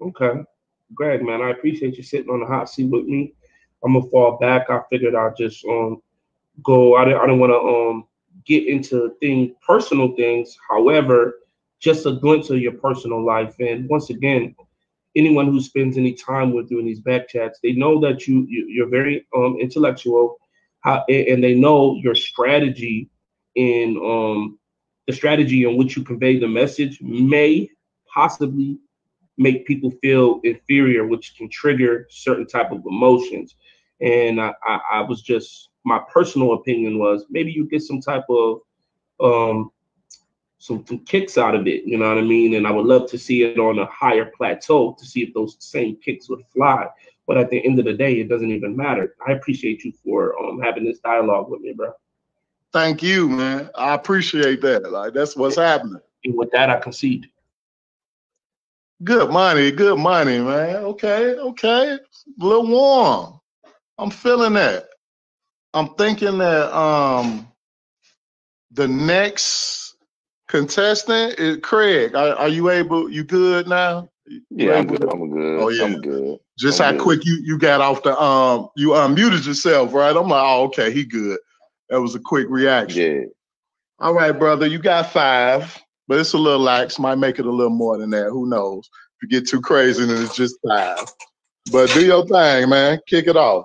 Okay. Greg, man, I appreciate you sitting on the hot seat with me. I'm gonna fall back. I figured I'd just um go. I didn't I didn't want to um get into thing personal things. However, just a glimpse of your personal life. And once again, anyone who spends any time with you in these back chats, they know that you, you are very um intellectual, how, and they know your strategy in um the strategy in which you convey the message may possibly make people feel inferior, which can trigger certain type of emotions. And I, I, I was just my personal opinion was maybe you get some type of um some, some kicks out of it, you know what I mean? And I would love to see it on a higher plateau to see if those same kicks would fly. But at the end of the day, it doesn't even matter. I appreciate you for um, having this dialogue with me, bro. Thank you, man. I appreciate that. Like that's what's happening. And with that, I concede. Good money, good money, man. Okay, okay. A little warm. I'm feeling that. I'm thinking that um the next contestant is Craig. Are, are you able? You good now? yeah, I'm good. I'm good. Oh yeah, I'm good. Just I'm how good. quick you you got off the um you unmuted yourself, right? I'm like, oh okay, he good. That was a quick reaction. Yeah. All right, brother, you got five, but it's a little lax. Might make it a little more than that. Who knows? You get too crazy, and it's just five. But do your thing, man. Kick it off.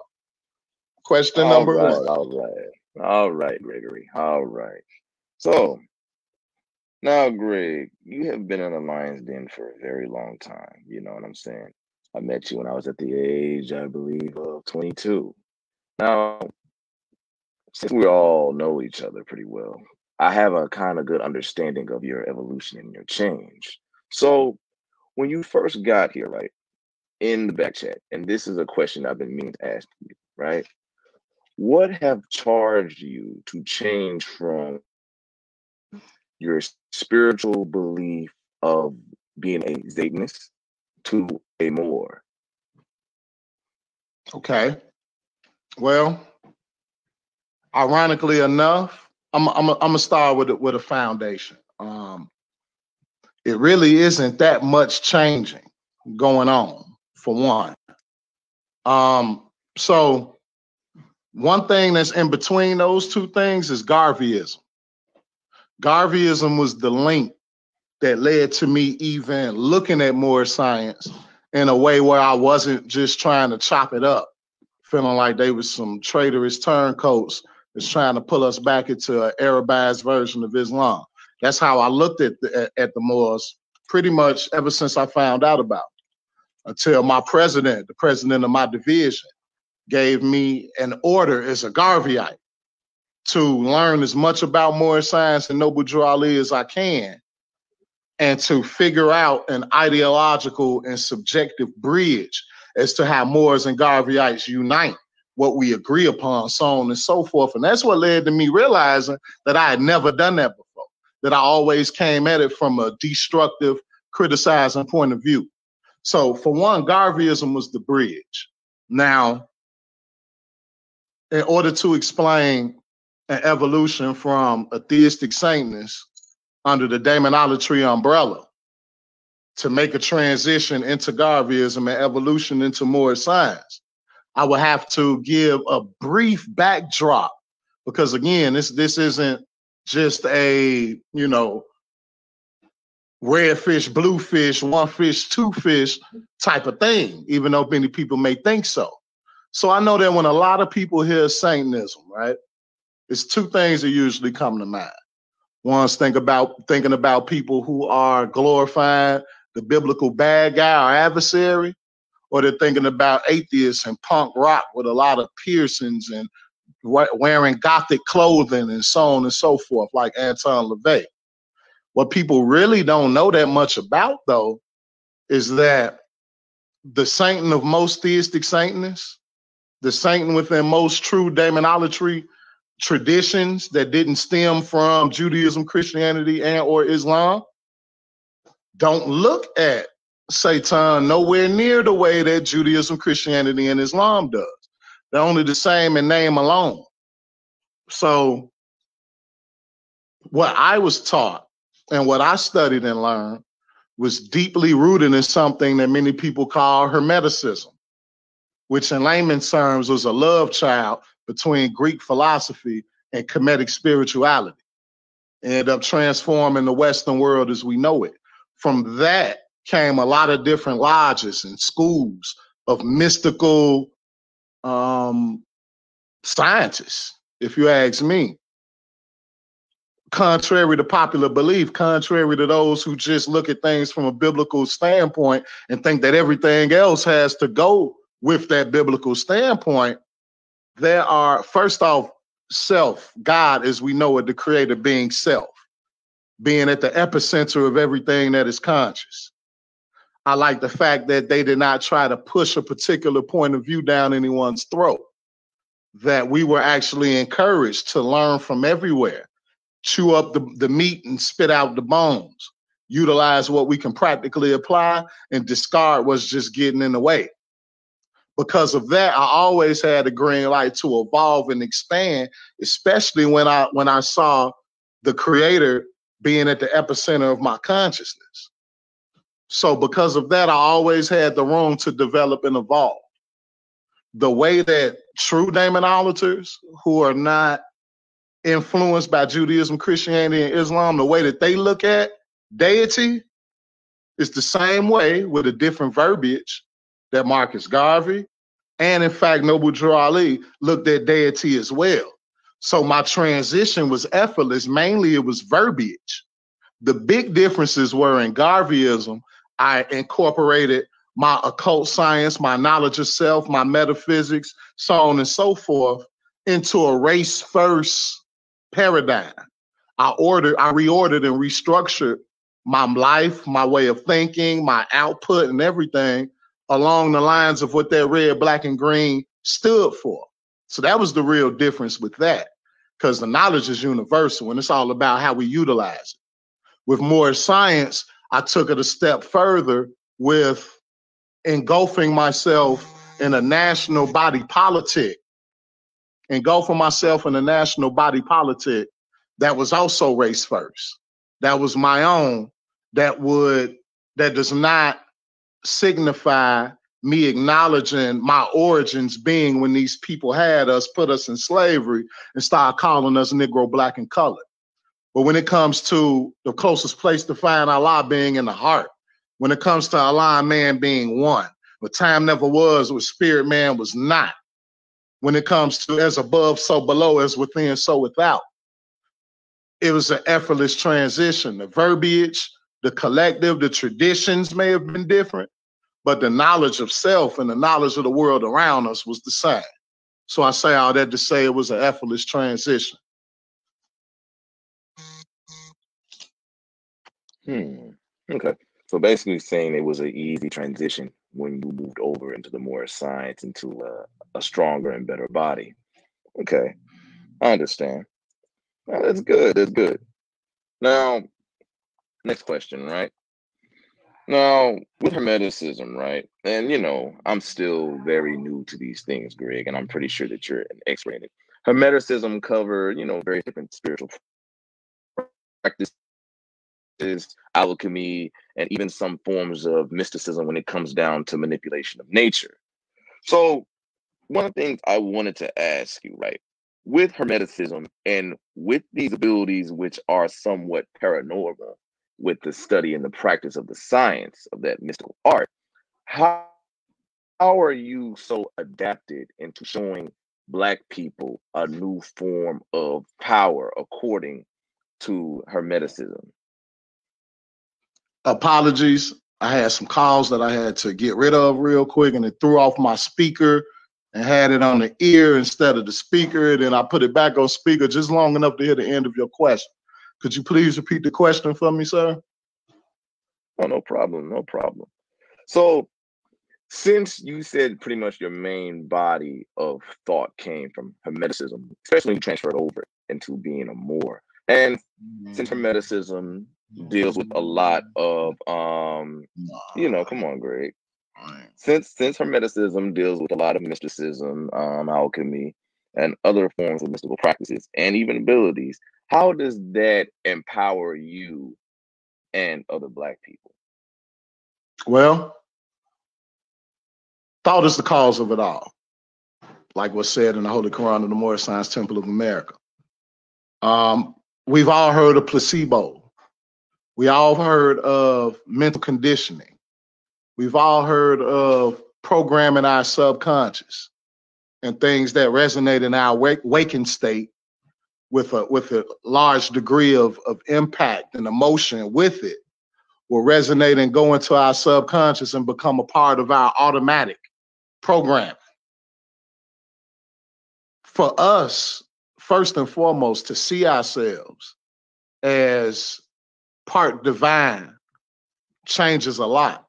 Question all number right, one. All right. All right, Gregory. All right. So now, Greg, you have been in the Lions Den for a very long time. You know what I'm saying? I met you when I was at the age, I believe, of 22. Now, since we all know each other pretty well, I have a kind of good understanding of your evolution and your change. So, when you first got here, right, in the back chat, and this is a question I've been meaning to ask you, right? What have charged you to change from your spiritual belief of being a Satanist to a more? Okay. Well, ironically enough, I'm I'm I'm gonna start with a, with a foundation. Um, it really isn't that much changing going on for one. Um, so one thing that's in between those two things is Garveyism. Garveyism was the link that led to me even looking at more science in a way where I wasn't just trying to chop it up, feeling like they was some traitorous turncoats that's trying to pull us back into an Arabized version of Islam. That's how I looked at the, at, the Moors pretty much ever since I found out about it. Until my president, the president of my division, gave me an order as a Garveyite to learn as much about Moorish science and Noble Drew Ali as I can, and to figure out an ideological and subjective bridge as to how Moors and Garveyites unite what we agree upon, so on and so forth. And that's what led to me realizing that I had never done that before, that I always came at it from a destructive, criticizing point of view. So, for one, Garveyism was the bridge. Now, in order to explain an evolution from a theistic Satanist under the demonolatry umbrella to make a transition into Garveyism and evolution into more science, I would have to give a brief backdrop because again, this this isn't just a you know red fish, blue fish, one fish, two fish type of thing, even though many people may think so. So I know that when a lot of people hear Satanism, right, it's two things that usually come to mind. One's think about thinking about people who are glorifying the biblical bad guy or adversary, or they're thinking about atheists and punk rock with a lot of piercings and wearing gothic clothing and so on and so forth, like Anton LaVey. What people really don't know that much about, though, is that the Satan of most theistic Satanists, the Satan within most true demonolatry traditions that didn't stem from Judaism, Christianity, and or Islam, don't look at Satan nowhere near the way that Judaism, Christianity, and Islam does. They're only the same in name alone. So, what I was taught and what I studied and learned was deeply rooted in something that many people call Hermeticism, which in layman's terms was a love child between Greek philosophy and Kemetic spirituality. Ended up transforming the Western world as we know it. From that came a lot of different lodges and schools of mystical um, scientists, if you ask me. Contrary to popular belief, contrary to those who just look at things from a biblical standpoint and think that everything else has to go with that biblical standpoint, there are, first off, self, God as we know it, the creator being self, being at the epicenter of everything that is conscious. I like the fact that they did not try to push a particular point of view down anyone's throat, that we were actually encouraged to learn from everywhere, chew up the, the meat and spit out the bones, utilize what we can practically apply, and discard what's just getting in the way because of that, I always had a green light to evolve and expand, especially when I when I saw the creator being at the epicenter of my consciousness. So because of that, I always had the room to develop and evolve. The way that true demonolators who are not influenced by Judaism, Christianity, and Islam, the way that they look at deity is the same way with a different verbiage that Marcus Garvey and, in fact, Noble Drew Ali looked at deity as well. So my transition was effortless. Mainly, it was verbiage. The big differences were in Garveyism. I incorporated my occult science, my knowledge of self, my metaphysics, so on and so forth, into a race first paradigm. I ordered, I reordered and restructured my life, my way of thinking, my output, and everything along the lines of what that red, black, and green stood for. So that was the real difference with that, because the knowledge is universal and it's all about how we utilize it. With more science, I took it a step further with engulfing myself in a national body politic, engulfing myself in a national body politic that was also race first. That was my own, that would, that does not signify me acknowledging my origins being when these people had us, put us in slavery, and start calling us Negro, black, and colored. But when it comes to the closest place to find Allah being in the heart, when it comes to Allah and man being one, but time never was, what spirit man was not. When it comes to as above, so below, as within, so without. It was an effortless transition. The verbiage, the collective, the traditions may have been different, but the knowledge of self and the knowledge of the world around us was the same. So I say all that to say it was an effortless transition. Hmm. Okay. So basically saying it was an easy transition when you moved over into the more science, into a, a stronger and better body. Okay. I understand. Well, that's good. That's good. Now, next question, right? Now, with Hermeticism, right? And you know, I'm still very new to these things, Greg, and I'm pretty sure that you're an expert in it. Hermeticism covered, you know, very different spiritual practices, alchemy, and even some forms of mysticism when it comes down to manipulation of nature. So, one of the things I wanted to ask you, right, with Hermeticism and with these abilities, which are somewhat paranormal, with the study and the practice of the science of that mystical art, how how are you so adapted into showing black people a new form of power according to hermeticism apologies i had some calls that i had to get rid of real quick and it threw off my speaker and had it on the ear instead of the speaker and then i put it back on speaker just long enough to hear the end of your question could you please repeat the question for me, sir? Oh, no problem. No problem. So, since you said pretty much your main body of thought came from Hermeticism, especially when you transferred over into being a Moor, and mm-hmm. since Hermeticism deals with a lot of, um, you know, come on, Greg. Since since Hermeticism deals with a lot of mysticism, um, alchemy, and other forms of mystical practices, and even abilities, how does that empower you and other black people? Well, thought is the cause of it all, like was said in the Holy Quran of the Moorish Science Temple of America. Um, we've all heard of placebo. We all heard of mental conditioning. We've all heard of programming our subconscious and things that resonate in our wake, waking state with a with a large degree of, of impact and emotion with it will resonate and go into our subconscious and become a part of our automatic program. For us, first and foremost, to see ourselves as part divine changes a lot.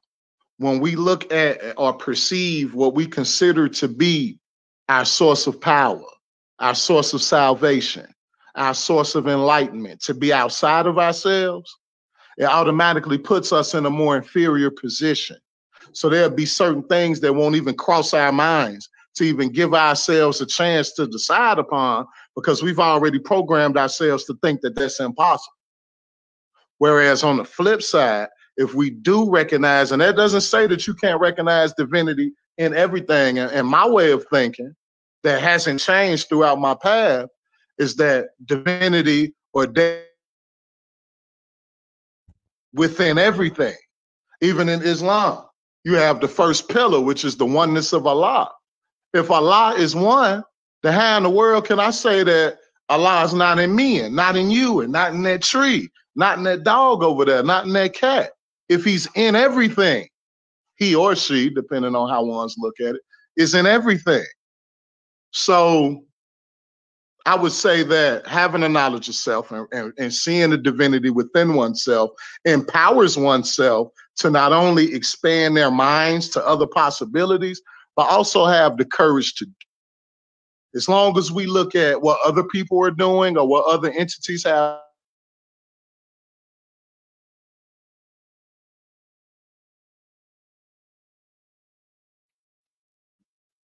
When we look at or perceive what we consider to be our source of power, our source of salvation, our source of enlightenment to be outside of ourselves, it automatically puts us in a more inferior position. So there'll be certain things that won't even cross our minds to even give ourselves a chance to decide upon because we've already programmed ourselves to think that that's impossible. Whereas on the flip side, if we do recognize, and that doesn't say that you can't recognize divinity in everything, and, my way of thinking that hasn't changed throughout my path is that divinity or death within everything, even in Islam. You have the first pillar, which is the oneness of Allah. If Allah is one, then how in the world can I say that Allah is not in me and not in you and not in that tree, not in that dog over there, not in that cat? If he's in everything, he or she, depending on how one's look at it, is in everything. So I would say that having a knowledge of self and, and, and, seeing the divinity within oneself empowers oneself to not only expand their minds to other possibilities, but also have the courage to. As long as we look at what other people are doing or what other entities have.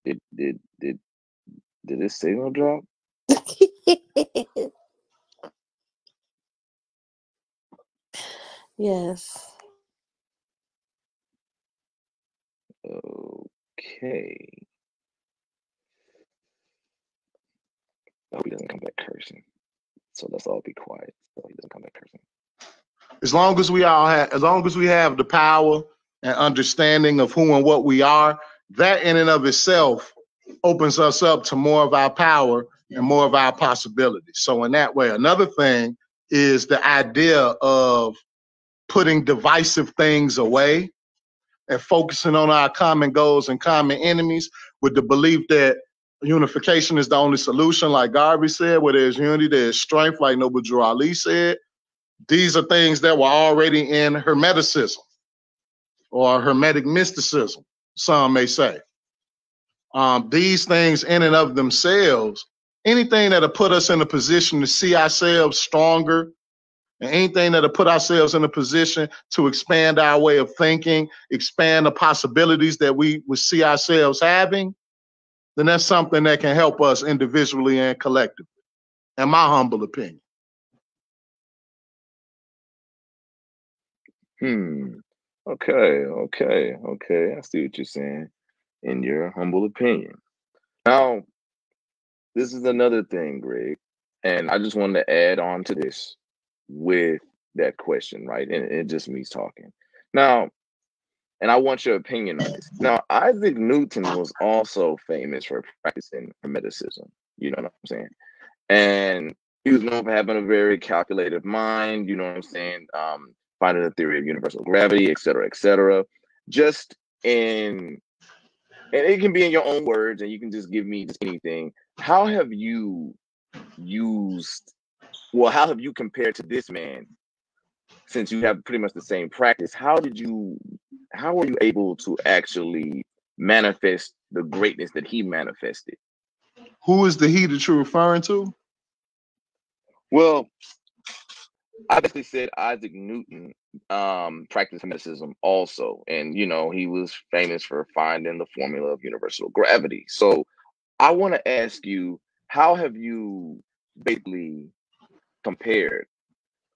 Did did did did this signal drop? yes. Okay. I hope he doesn't come back cursing. So let's all be quiet so he doesn't come back cursing. As long as we all have, as long as we have the power and understanding of who and what we are, that in and of itself opens us up to more of our power and more of our possibilities. So in that way, another thing is the idea of putting divisive things away and focusing on our common goals and common enemies with the belief that unification is the only solution, like Garvey said, where there's unity, there's strength, like Noble Drew Ali said. These are things that were already in Hermeticism or Hermetic mysticism, some may say. Um, these things, in and of themselves, anything that'll put us in a position to see ourselves stronger, and anything that'll put ourselves in a position to expand our way of thinking, expand the possibilities that we would see ourselves having, then that's something that can help us individually and collectively, in my humble opinion. Hmm. Okay, okay, okay. I see what you're saying in your humble opinion. Now, this is another thing, Greg, and I just wanted to add on to this with that question, right? And it just me talking. Now, and I want your opinion on this. Now, Isaac Newton was also famous for practicing Hermeticism. You know what I'm saying? And he was known for having a very calculative mind. You know what I'm saying? Um, finding the theory of universal gravity, et cetera, et cetera. Just in, and it can be in your own words, and you can just give me just anything. How have you used well, how have you compared to this man? Since you have pretty much the same practice, how did you how were you able to actually manifest the greatness that he manifested? Who is the he that you're referring to? Well, I basically said Isaac Newton um, practiced mysticism also, and you know he was famous for finding the formula of universal gravity. So I want to ask you, how have you basically compared?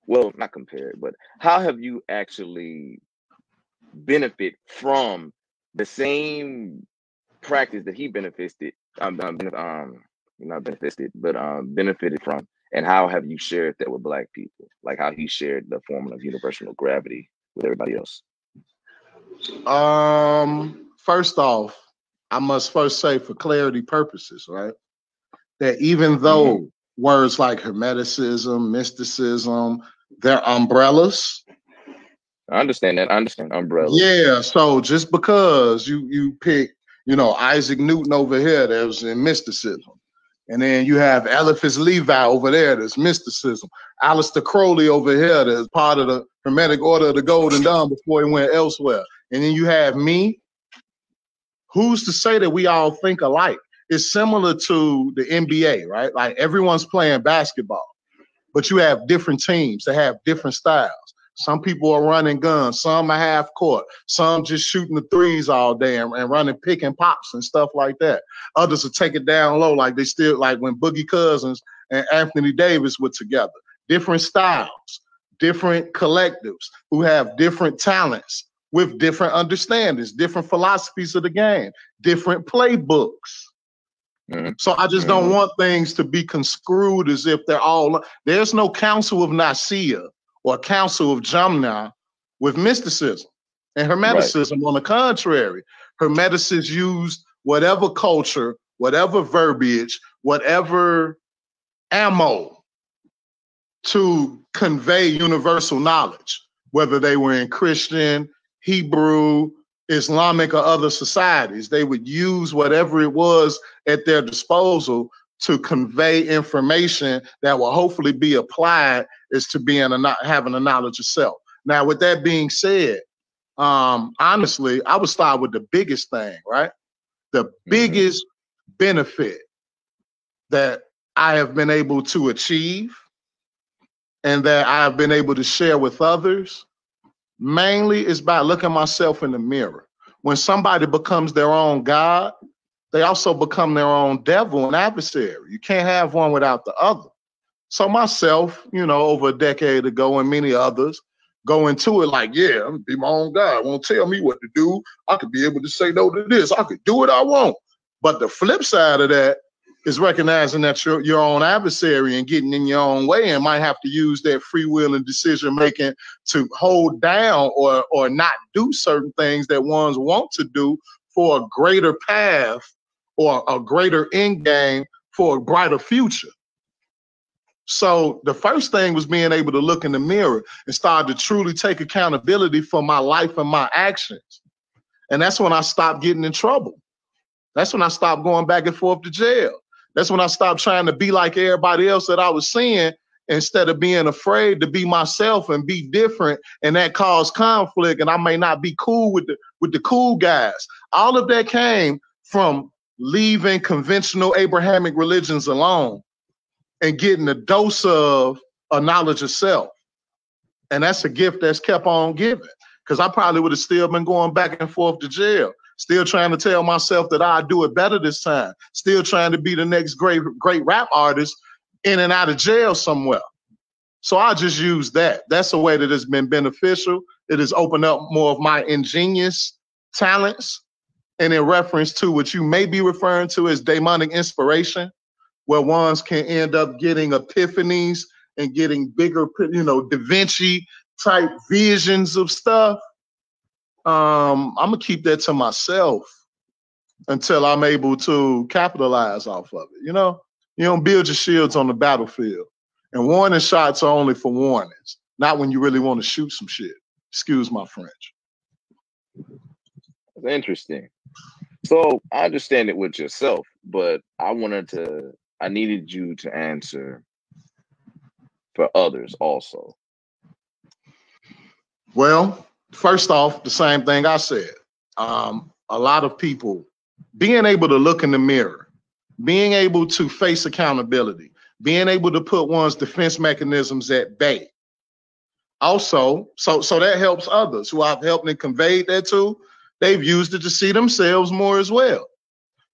Well, not compared, but how have you actually benefit from the same practice that he benefited um, um, um not benefited but um benefited from and how have you shared that with black people like how he shared the formula of universal gravity with everybody else um first off i must first say for clarity purposes right that even though mm-hmm. words like hermeticism mysticism they're umbrellas I understand that. I understand umbrellas Yeah. So just because you you pick, you know, Isaac Newton over here, there's in mysticism. And then you have Eliphas Levi over there, there's mysticism. Aleister Crowley over here, that's part of the Hermetic Order of the Golden Dawn before he went elsewhere. And then you have me. Who's to say that we all think alike? It's similar to the NBA, right? Like everyone's playing basketball, but you have different teams that have different styles. Some people are running guns, some are half court, some just shooting the threes all day and, and running pick and pops and stuff like that. Others will take it down low, like they still like when Boogie Cousins and Anthony Davis were together. Different styles, different collectives who have different talents with different understandings, different philosophies of the game, different playbooks. Mm-hmm. So I just don't mm-hmm. want things to be construed as if they're all. There's no Council of Nicaea or Council of Jamna with mysticism and Hermeticism. Right. On the contrary, Hermeticists used whatever culture, whatever verbiage, whatever ammo to convey universal knowledge, whether they were in Christian, Hebrew, Islamic, or other societies. They would use whatever it was at their disposal to convey information that will hopefully be applied is to being a not having a knowledge of self. Now, with that being said, um, honestly, I would start with the biggest thing, right? The mm-hmm. biggest benefit that I have been able to achieve and that I have been able to share with others mainly is by looking myself in the mirror. When somebody becomes their own God, they also become their own devil and adversary. You can't have one without the other. So myself, you know, over a decade ago, and many others go into it like, yeah, I'm be my own guy. Won't tell me what to do. I could be able to say no to this. I could do what I want. But the flip side of that is recognizing that you're your own adversary and getting in your own way and might have to use that free will and decision making to hold down or or not do certain things that ones want to do for a greater path or a greater end game for a brighter future. So the first thing was being able to look in the mirror and start to truly take accountability for my life and my actions. And that's when I stopped getting in trouble. That's when I stopped going back and forth to jail. That's when I stopped trying to be like everybody else that I was seeing instead of being afraid to be myself and be different and that caused conflict and I may not be cool with the with the cool guys. All of that came from leaving conventional Abrahamic religions alone and getting a dose of a knowledge of self. And that's a gift that's kept on giving. Because I probably would have still been going back and forth to jail, still trying to tell myself that I do it better this time, still trying to be the next great great rap artist in and out of jail somewhere. So I just use that. That's a way that has been beneficial. It has opened up more of my ingenious talents and in reference to what you may be referring to as demonic inspiration, where ones can end up getting epiphanies and getting bigger, you know, Da Vinci type visions of stuff. Um, I'm gonna keep that to myself until I'm able to capitalize off of it. You know, you don't build your shields on the battlefield, and warning shots are only for warnings, not when you really want to shoot some shit. Excuse my French. That's interesting. So I understand it with yourself, but I wanted to, I needed you to answer for others also. Well, first off, the same thing I said. Um, a lot of people being able to look in the mirror, being able to face accountability, being able to put one's defense mechanisms at bay. Also, so so that helps others who I've helped and conveyed that to they've used it to see themselves more as well.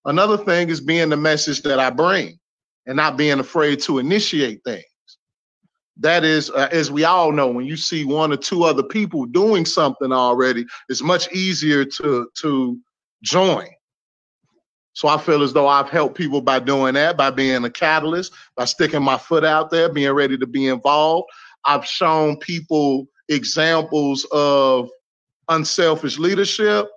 Another thing is being the message that I bring and not being afraid to initiate things. that is, uh, as we all know, when you see one or two other people doing something already, it's much easier to to join. So I feel as though I've helped people by doing that, by being a catalyst, by sticking my foot out there, being ready to be involved. I've shown people examples of unselfish leadership,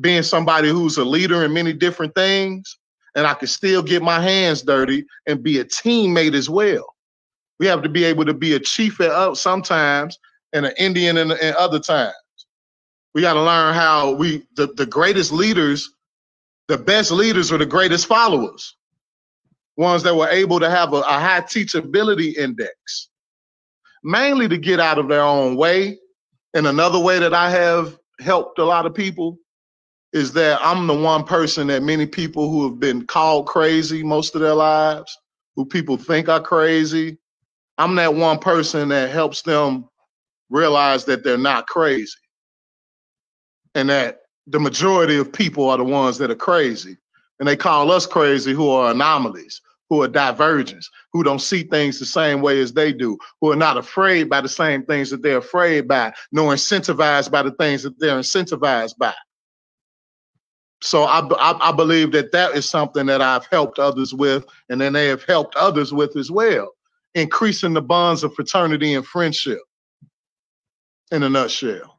being somebody who's a leader in many different things, and I can still get my hands dirty and be a teammate as well. We have to be able to be a chief at sometimes and an Indian in, in other times. We got to learn how we the, the greatest leaders, the best leaders are the greatest followers. Ones that were able to have a, a high teachability index, mainly to get out of their own way. And another way that I have helped a lot of people is that I'm the one person that many people who have been called crazy most of their lives, who people think are crazy, I'm that one person that helps them realize that they're not crazy and that the majority of people are the ones that are crazy. And they call us crazy who are anomalies, who are divergents, who don't see things the same way as they do, who are not afraid by the same things that they're afraid by, nor incentivized by the things that they're incentivized by. So I, I, I believe that that is something that I've helped others with, and then they have helped others with as well increasing the bonds of fraternity and friendship in a nutshell.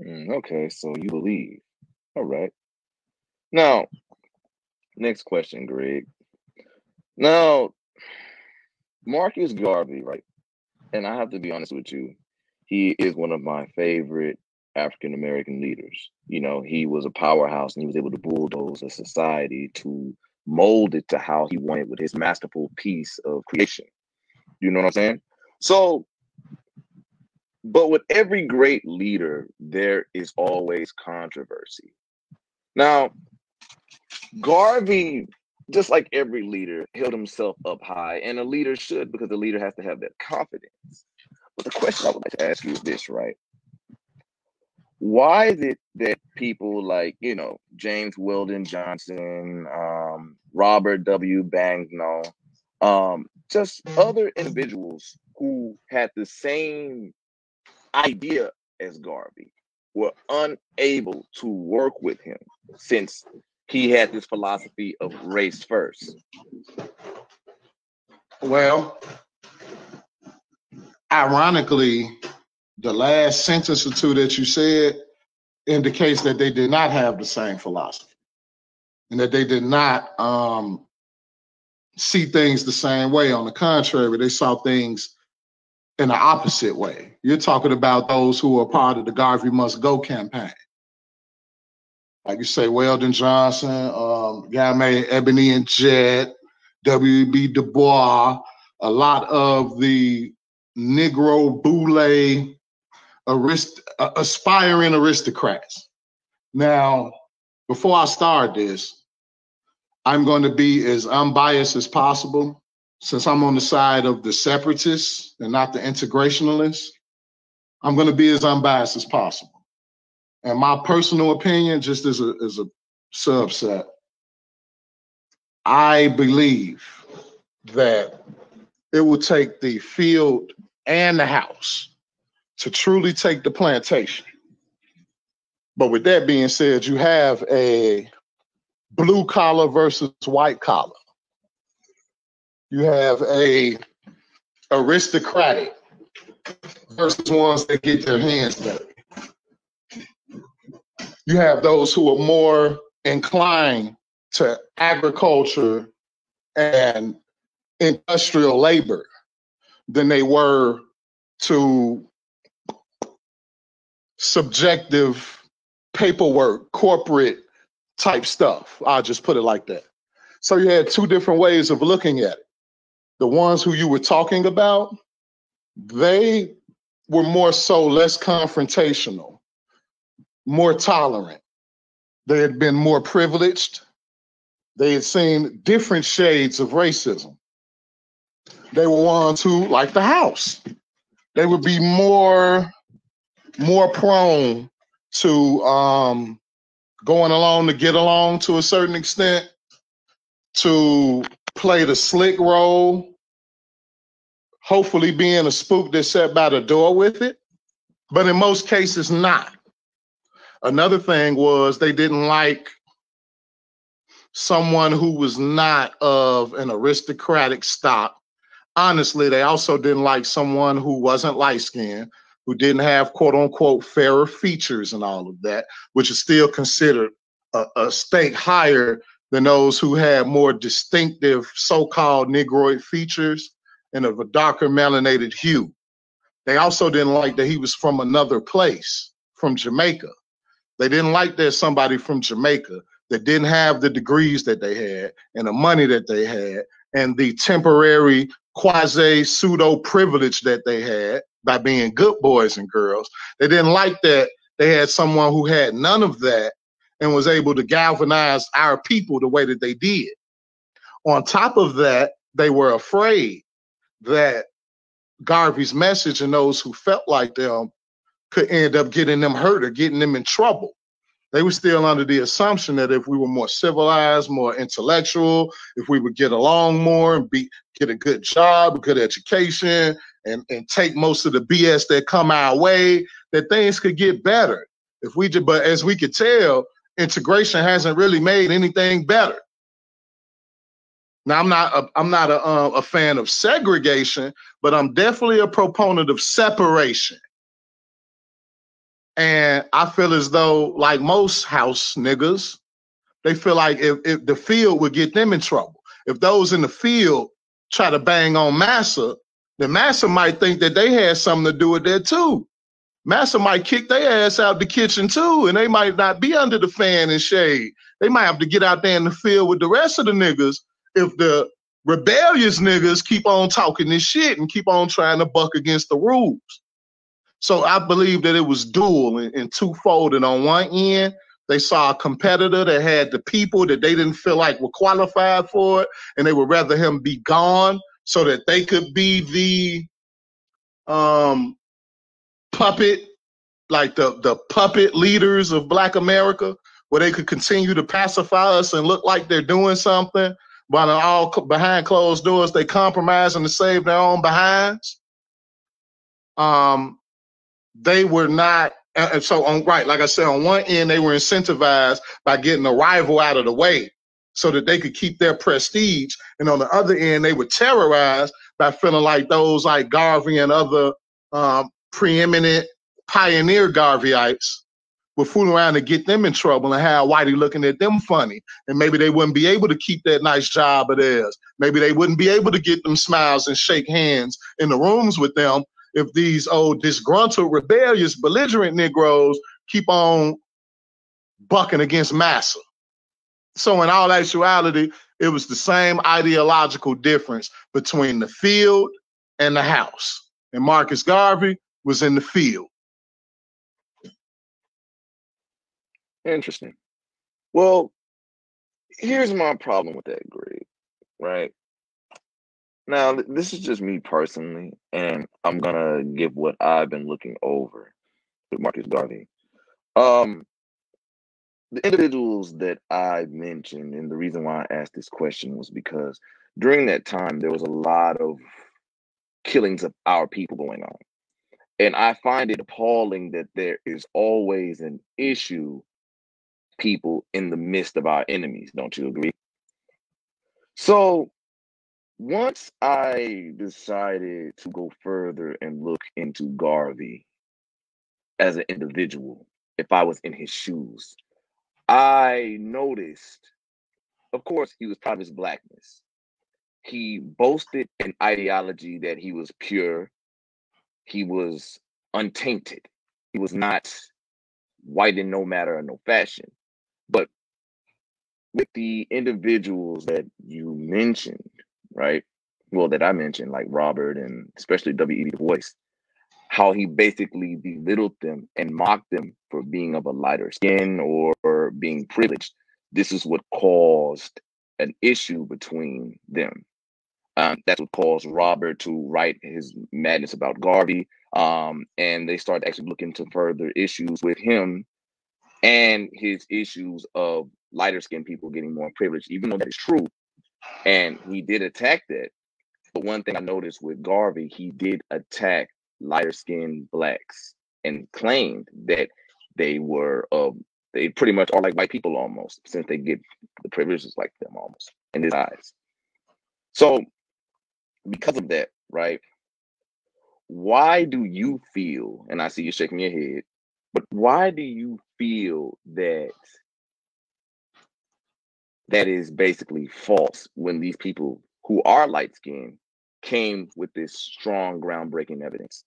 Mm, okay, so you believe. All right. Now, next question, Greg. Now, Marcus Garvey, right? And I have to be honest with you, he is one of my favorite African American leaders. You know, he was a powerhouse and he was able to bulldoze a society to mold it to how he wanted with his masterful piece of creation. You know what I'm saying? So, but with every great leader, there is always controversy. Now, Garvey, just like every leader, held himself up high, and a leader should because the leader has to have that confidence. But the question I would like to ask you is this, right? Why is it that people like you know James Weldon Johnson, um, Robert W. Bagnall, um, just other individuals who had the same idea as Garvey were unable to work with him since he had this philosophy of race first? Well, ironically, the last sentence or two that you said indicates that they did not have the same philosophy and that they did not um, see things the same way. On the contrary, they saw things in the opposite way. You're talking about those who are part of the Garvey Must Go campaign. Like you say, Weldon Johnson, um, guy made Ebony and Jet, W.B. Du Bois, a lot of the Negro Boule arist- uh, aspiring aristocrats. Now, before I start this, I'm going to be as unbiased as possible since I'm on the side of the separatists and not the integrationalists. I'm going to be as unbiased as possible. And my personal opinion, just as a, as a subset, I believe that it will take the field and the house to truly take the plantation. But with that being said, you have a blue collar versus white collar. You have a aristocratic versus ones that get their hands dirty. You have those who are more inclined to agriculture and industrial labor than they were to subjective paperwork, corporate type stuff. I'll just put it like that. So you had two different ways of looking at it. The ones who you were talking about, they were more so less confrontational, more tolerant. They had been more privileged. They had seen different shades of racism. They were ones who, like the House, they would be more more prone to um, going along to get along to a certain extent, to play the slick role, hopefully being a spook that sat by the door with it, but in most cases, not. Another thing was they didn't like someone who was not of an aristocratic stock. Honestly, they also didn't like someone who wasn't light skinned, who didn't have quote unquote fairer features and all of that, which is still considered a, a stake higher than those who had more distinctive so called Negroid features and of a darker melanated hue. They also didn't like that he was from another place, from Jamaica. They didn't like that somebody from Jamaica that didn't have the degrees that they had and the money that they had and the temporary quasi pseudo privilege that they had by being good boys and girls. They didn't like that they had someone who had none of that and was able to galvanize our people the way that they did. On top of that, they were afraid that Garvey's message and those who felt like them could end up getting them hurt or getting them in trouble. They were still under the assumption that if we were more civilized, more intellectual, if we would get along more and be get a good job, a good education, and, and take most of the BS that come our way, that things could get better. If we did, but as we could tell, integration hasn't really made anything better. Now I'm not a, I'm not a, uh, a fan of segregation, but I'm definitely a proponent of separation. And I feel as though, like most house niggas, they feel like if, if the field would get them in trouble. If those in the field try to bang on Massa, then Massa might think that they had something to do with that too. Massa might kick their ass out the kitchen too, and they might not be under the fan and shade. They might have to get out there in the field with the rest of the niggas if the rebellious niggas keep on talking this shit and keep on trying to buck against the rules. So I believe that it was dual and, and twofold. And on one end, they saw a competitor that had the people that they didn't feel like were qualified for it, and they would rather him be gone so that they could be the um puppet, like the the puppet leaders of Black America, where they could continue to pacify us and look like they're doing something, but all behind closed doors they compromise and to save their own behinds. Um, they were not. And so on right, like I said, on one end they were incentivized by getting a rival out of the way so that they could keep their prestige, and on the other end they were terrorized by feeling like those like Garvey and other um, preeminent pioneer Garveyites were fooling around to get them in trouble and have Whitey looking at them funny. And maybe they wouldn't be able to keep that nice job of theirs. Maybe they wouldn't be able to get them smiles and shake hands in the rooms with them if these old disgruntled, rebellious, belligerent Negroes keep on bucking against Massa. So in all actuality, it was the same ideological difference between the field and the house. And Marcus Garvey was in the field. Interesting. Well, here's my problem with that, Greg, right? Now, this is just me personally, and I'm gonna give what I've been looking over with Marcus Garvey. Um, the individuals that I mentioned, and the reason why I asked this question was because during that time there was a lot of killings of our people going on. And I find it appalling that there is always an issue, people in the midst of our enemies. Don't you agree? So once I decided to go further and look into Garvey as an individual, if I was in his shoes, I noticed, of course, he was proud of his blackness. He boasted an ideology that he was pure, he was untainted. He was not white in no matter or no fashion. But with the individuals that you mentioned, right? Well, that I mentioned, like Robert and especially W.E.B. Du Bois, how he basically belittled them and mocked them for being of a lighter skin or being privileged. This is what caused an issue between them. Um, that's what caused Robert to write his madness about Garvey. Um, and they started actually looking to further issues with him and his issues of lighter skinned people getting more privilege, even though that is true. And he did attack that. But one thing I noticed with Garvey, he did attack lighter skinned blacks and claimed that they were uh, they pretty much are like white people almost, since they get the privileges like them almost in his eyes. So because of that, right? Why do you feel, and I see you shaking your head, but why do you feel that that is basically false when these people who are light skinned came with this strong groundbreaking evidence?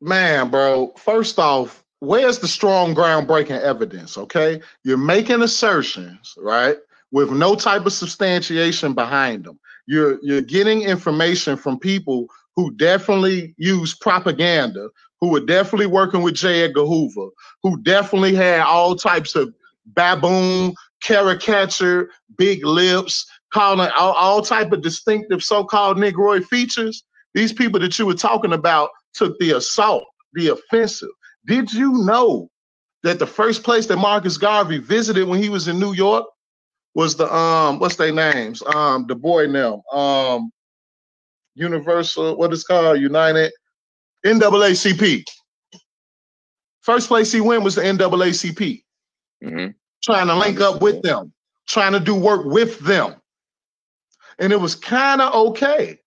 Man, bro, first off, where's the strong groundbreaking evidence? Okay. You're making assertions, right? With no type of substantiation behind them. You're you're getting information from people who definitely use propaganda, who were definitely working with J. Edgar Hoover, who definitely had all types of baboon, caricature, big lips, calling all, all type of distinctive so-called Negroid features. These people that you were talking about took the assault, the offensive. Did you know that the first place that Marcus Garvey visited when he was in New York was the um what's their names? Um the boy now. Um Universal, what is called? United NAACP. First place he went was the NAACP. Mm-hmm. Trying to link up with them, trying to do work with them. And it was kind of okay.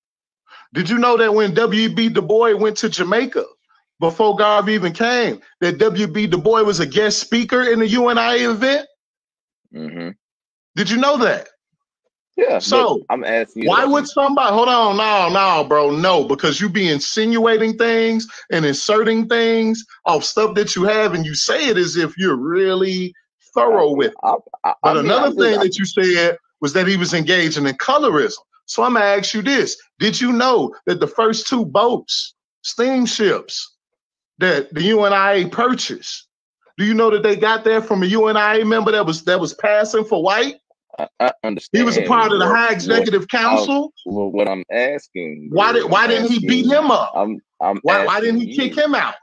Did you know that when W.B. Du Bois went to Jamaica before Garvey even came, that W.B. Du Bois was a guest speaker in the UNI event? Mm-hmm. Did you know that? Yeah. So I'm asking why would somebody hold on? No, no, bro, no, because you be insinuating things and inserting things off stuff that you have, and you say it as if you're really thorough with it. I, I, but I mean, another thing that you said was that he was engaging in colorism. So I'm gonna ask you this: Did you know that the first two boats, steamships, that the UNIA purchased, do you know that they got there from a UNIA member that was that was passing for white? I, I understand. He was a part of the High Executive what, Council. well, what I'm asking. Why did Why didn't he beat him up? I'm. I'm why Why didn't he you. kick him out?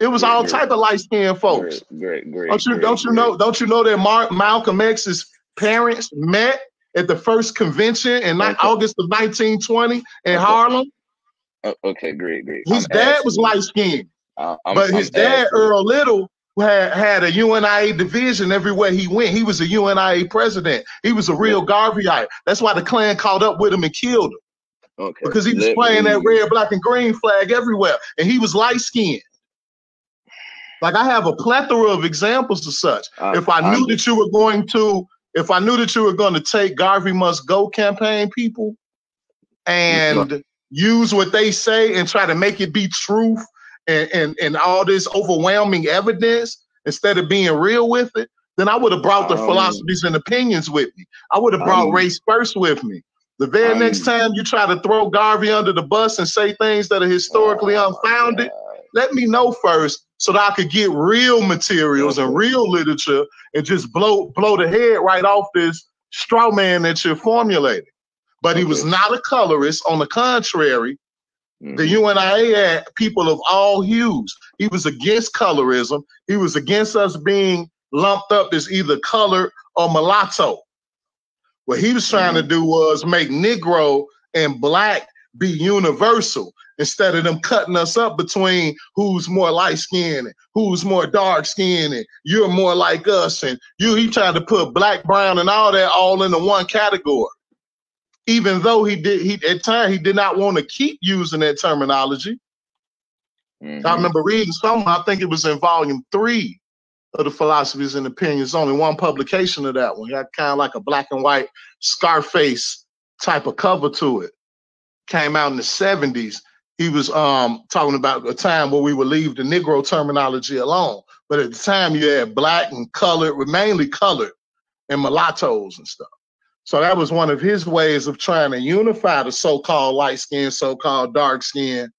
It was great, all great, type of light skinned folks. Great, great, Don't you Don't you know Don't you know that Mark Malcolm X's parents met at the first convention in okay. August of 1920 in okay. Harlem? Okay, great, great. His I'm dad was light skinned, uh, but his I'm dad asking. Earl Little had, had a UNIA division everywhere he went. He was a UNIA president. He was a real Garveyite. That's why the Klan caught up with him and killed him. Okay. Because he was Let playing me... that red, black, and green flag everywhere. And he was light skinned. Like I have a plethora of examples of such. Uh, if I knew I... that you were going to, if I knew that you were going to take Garvey Must Go campaign people and use what they say and try to make it be truth and, and, and all this overwhelming evidence instead of being real with it, then I would have brought the um, philosophies and opinions with me. I would have brought um, race first with me. The very um, next time you try to throw Garvey under the bus and say things that are historically oh unfounded, let me know first so that I could get real materials and real literature and just blow blow the head right off this straw man that you're formulating. But he was not a colorist. On the contrary, Mm-hmm. The UNIA had people of all hues. He was against colorism. He was against us being lumped up as either color or mulatto. What he was trying mm-hmm. to do was make Negro and black be universal instead of them cutting us up between who's more light skinned and who's more dark skinned and you're more like us and you he tried to put black, brown, and all that all into one category even though he did he at time he did not want to keep using that terminology. Mm-hmm. I remember reading somewhere, I think it was in volume three of the philosophies and opinions, only one publication of that one. Got kind of like a black and white Scarface type of cover to it. Came out in the 70s. He was um talking about a time where we would leave the Negro terminology alone. But at the time you had black and colored, mainly colored and mulattoes and stuff. So that was one of his ways of trying to unify the so-called light skin, so-called dark skin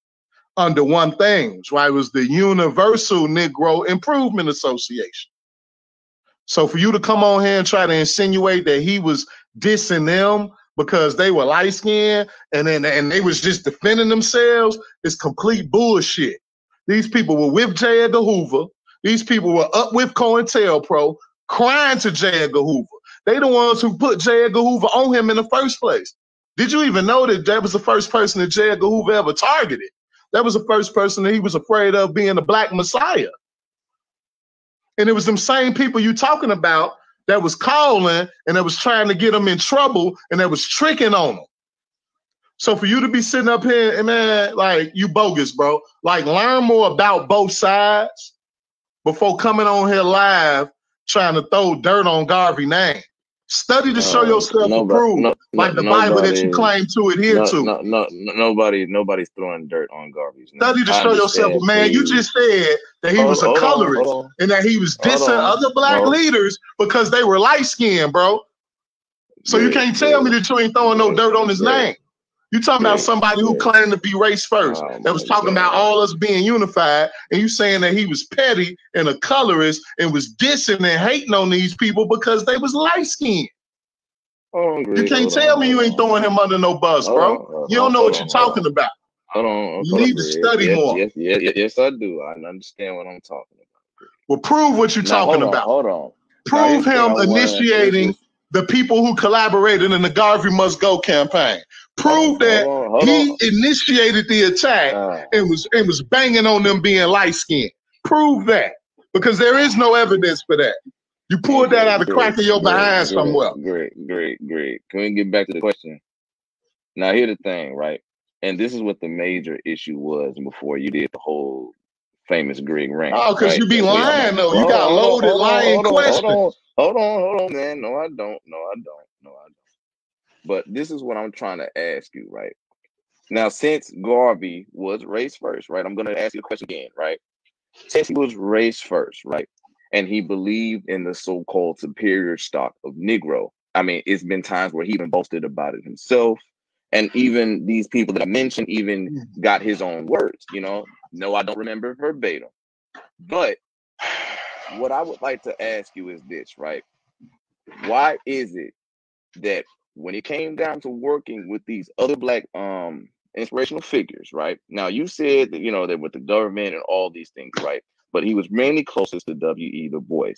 under one thing, right? It was the Universal Negro Improvement Association. So for you to come on here and try to insinuate that he was dissing them because they were light skinned and then and they was just defending themselves is complete bullshit. These people were with J. Edgar Hoover. These people were up with COINTELPRO, crying to J. Edgar Hoover They the ones who put J. Edgar Hoover on him in the first place. Did you even know that that was the first person that J. Edgar Hoover ever targeted? That was the first person that he was afraid of being the black messiah. And it was them same people you talking about that was calling and that was trying to get him in trouble and that was tricking on him. So for you to be sitting up here and man, like you bogus, bro. Like learn more about both sides before coming on here live trying to throw dirt on Garvey name. Study to show uh, yourself nobody, approved, no, like the nobody, Bible that you claim to adhere no, to. No, no, nobody, nobody's throwing dirt on name. Study to show yourself, man. You just said that he hold, was a colorist on, and that he was dissing other black leaders because they were light skinned, bro. So yeah, you can't tell yeah. me that you ain't throwing no dirt on his yeah. name. You talking about somebody who claimed to be race first, oh, that was talking God. about all us being unified, and you saying that he was petty and a colorist and was dissing and hating on these people because they was light skinned. Oh, you can't tell me you ain't throwing him under no bus, bro. you don't know what you're talking about. Hold on. You need to study more. Yes, yes, yes, I do. I understand what I'm talking about. Well, prove what you're talking about. Hold on. Prove him initiating the people who collaborated in the Garvey Must Go campaign. Prove that hold on, hold he on. initiated the attack uh, and was and was banging on them being light skinned. Prove that. Because there is no evidence for that. You pulled that out of the crack of your behind great, somewhere. Great, great, great. Can we get back to the question? Now, here's the thing, right? And this is what the major issue was before you did the whole famous Greg Rant. Oh, because right? you be lying though. You got loaded lying questions. Hold on, hold on, man. No, I don't. No, I don't. But this is what I'm trying to ask you, right? Now, since Garvey was race first, right? I'm going to ask you a question again, right? Since he was race first, right? And he believed in the so called superior stock of Negro. I mean, it's been times where he even boasted about it himself. And even these people that I mentioned even mm. got his own words, you know. No, I don't remember verbatim. But what I would like to ask you is this, right? Why is it that when it came down to working with these other black um inspirational figures, right? Now you said that you know that with the government and all these things, right? But he was mainly closest to W.E. Du Bois.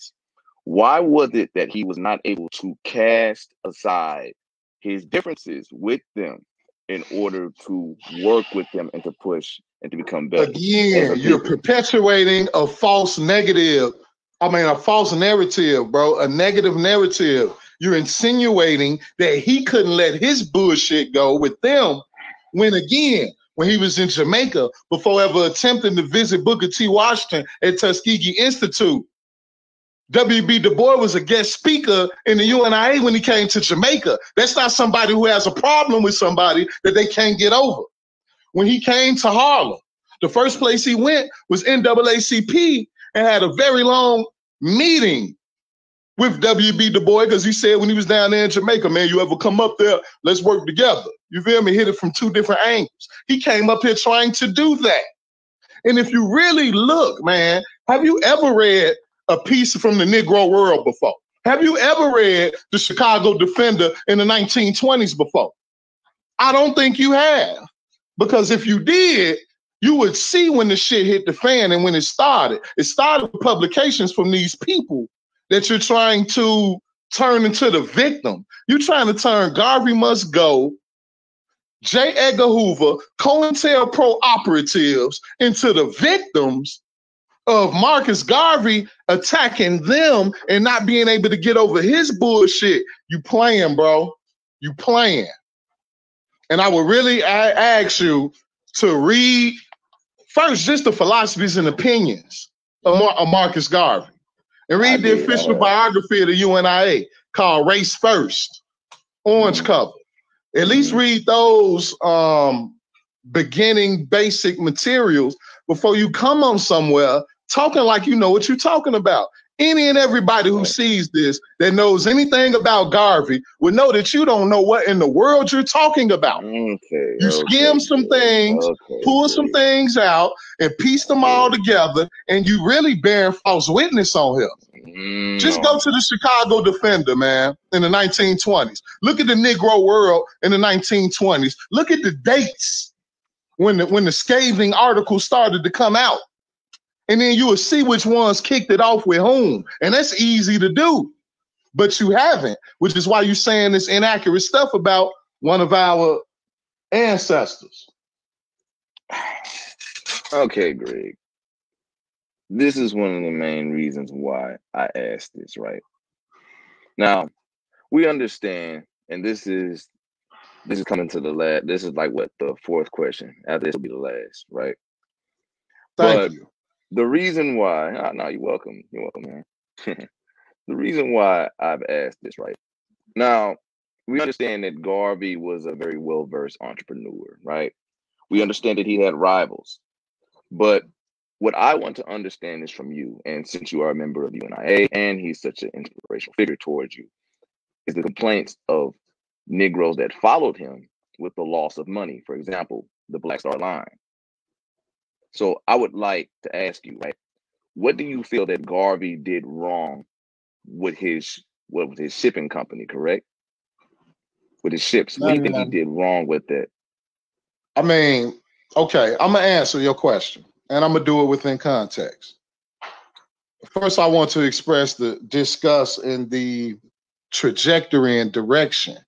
Why was it that he was not able to cast aside his differences with them in order to work with them and to push and to become better? Again, you're perpetuating a false negative. I mean, a false narrative, bro. A negative narrative you're insinuating that he couldn't let his bullshit go with them when again, when he was in Jamaica before ever attempting to visit Booker T. Washington at Tuskegee Institute. W.B. Du Bois was a guest speaker in the UNIA when he came to Jamaica. That's not somebody who has a problem with somebody that they can't get over. When he came to Harlem, the first place he went was NAACP and had a very long meeting with WB Du Bois because he said when he was down there in Jamaica, man, you ever come up there, let's work together. You feel me? Hit it from two different angles. He came up here trying to do that. And if you really look, man, have you ever read a piece from the Negro World before? Have you ever read the Chicago Defender in the 1920s before? I don't think you have. Because if you did, you would see when the shit hit the fan and when it started. It started with publications from these people that you're trying to turn into the victim. You're trying to turn Garvey Must Go, J. Edgar Hoover, COINTELPRO operatives into the victims of Marcus Garvey attacking them and not being able to get over his bullshit. You playing, bro. You playing. And I would really ask you to read first just the philosophies and opinions of, Mar- of Marcus Garvey and read I the official biography of the UNIA called Race First, orange mm-hmm. cover. At least mm-hmm. read those um, beginning basic materials before you come on somewhere talking like you know what you're talking about. Any and everybody who sees this that knows anything about Garvey would know that you don't know what in the world you're talking about. Okay. You okay, skim some things, okay, pull some things out, and piece them all together, and you really bear false witness on him. Mm, Just go to the Chicago Defender, man, in the 1920s. Look at the Negro world in the 1920s. Look at the dates when the when the scathing articles started to come out. And then you will see which ones kicked it off with whom. And that's easy to do. but you haven't, which is why you're saying this inaccurate stuff about one of our ancestors. Okay, Greg. This is one of the main reasons why I asked this, right? Now, we understand, and this is this is coming to the last. This is like what the fourth question. After this will be the last, right? Thank but you. The reason why, ah, oh, no, you're welcome. You're welcome, man. the reason why I've asked this, right? Now, we understand that Garvey was a very well versed entrepreneur, right? We understand that he had rivals. But what I want to understand is from you, and since you are a member of UNIA and he's such an inspirational figure towards you, is the complaints of Negroes that followed him with the loss of money. For example, the Black Star Line. So I would like to ask you, right, what do you feel that Garvey did wrong with his what with his shipping company, correct? With his ships. What do you think he did wrong with it? I mean, okay, I'm gonna answer your question, and I'm gonna do it within context. First, I want to express the disgust in the trajectory and direction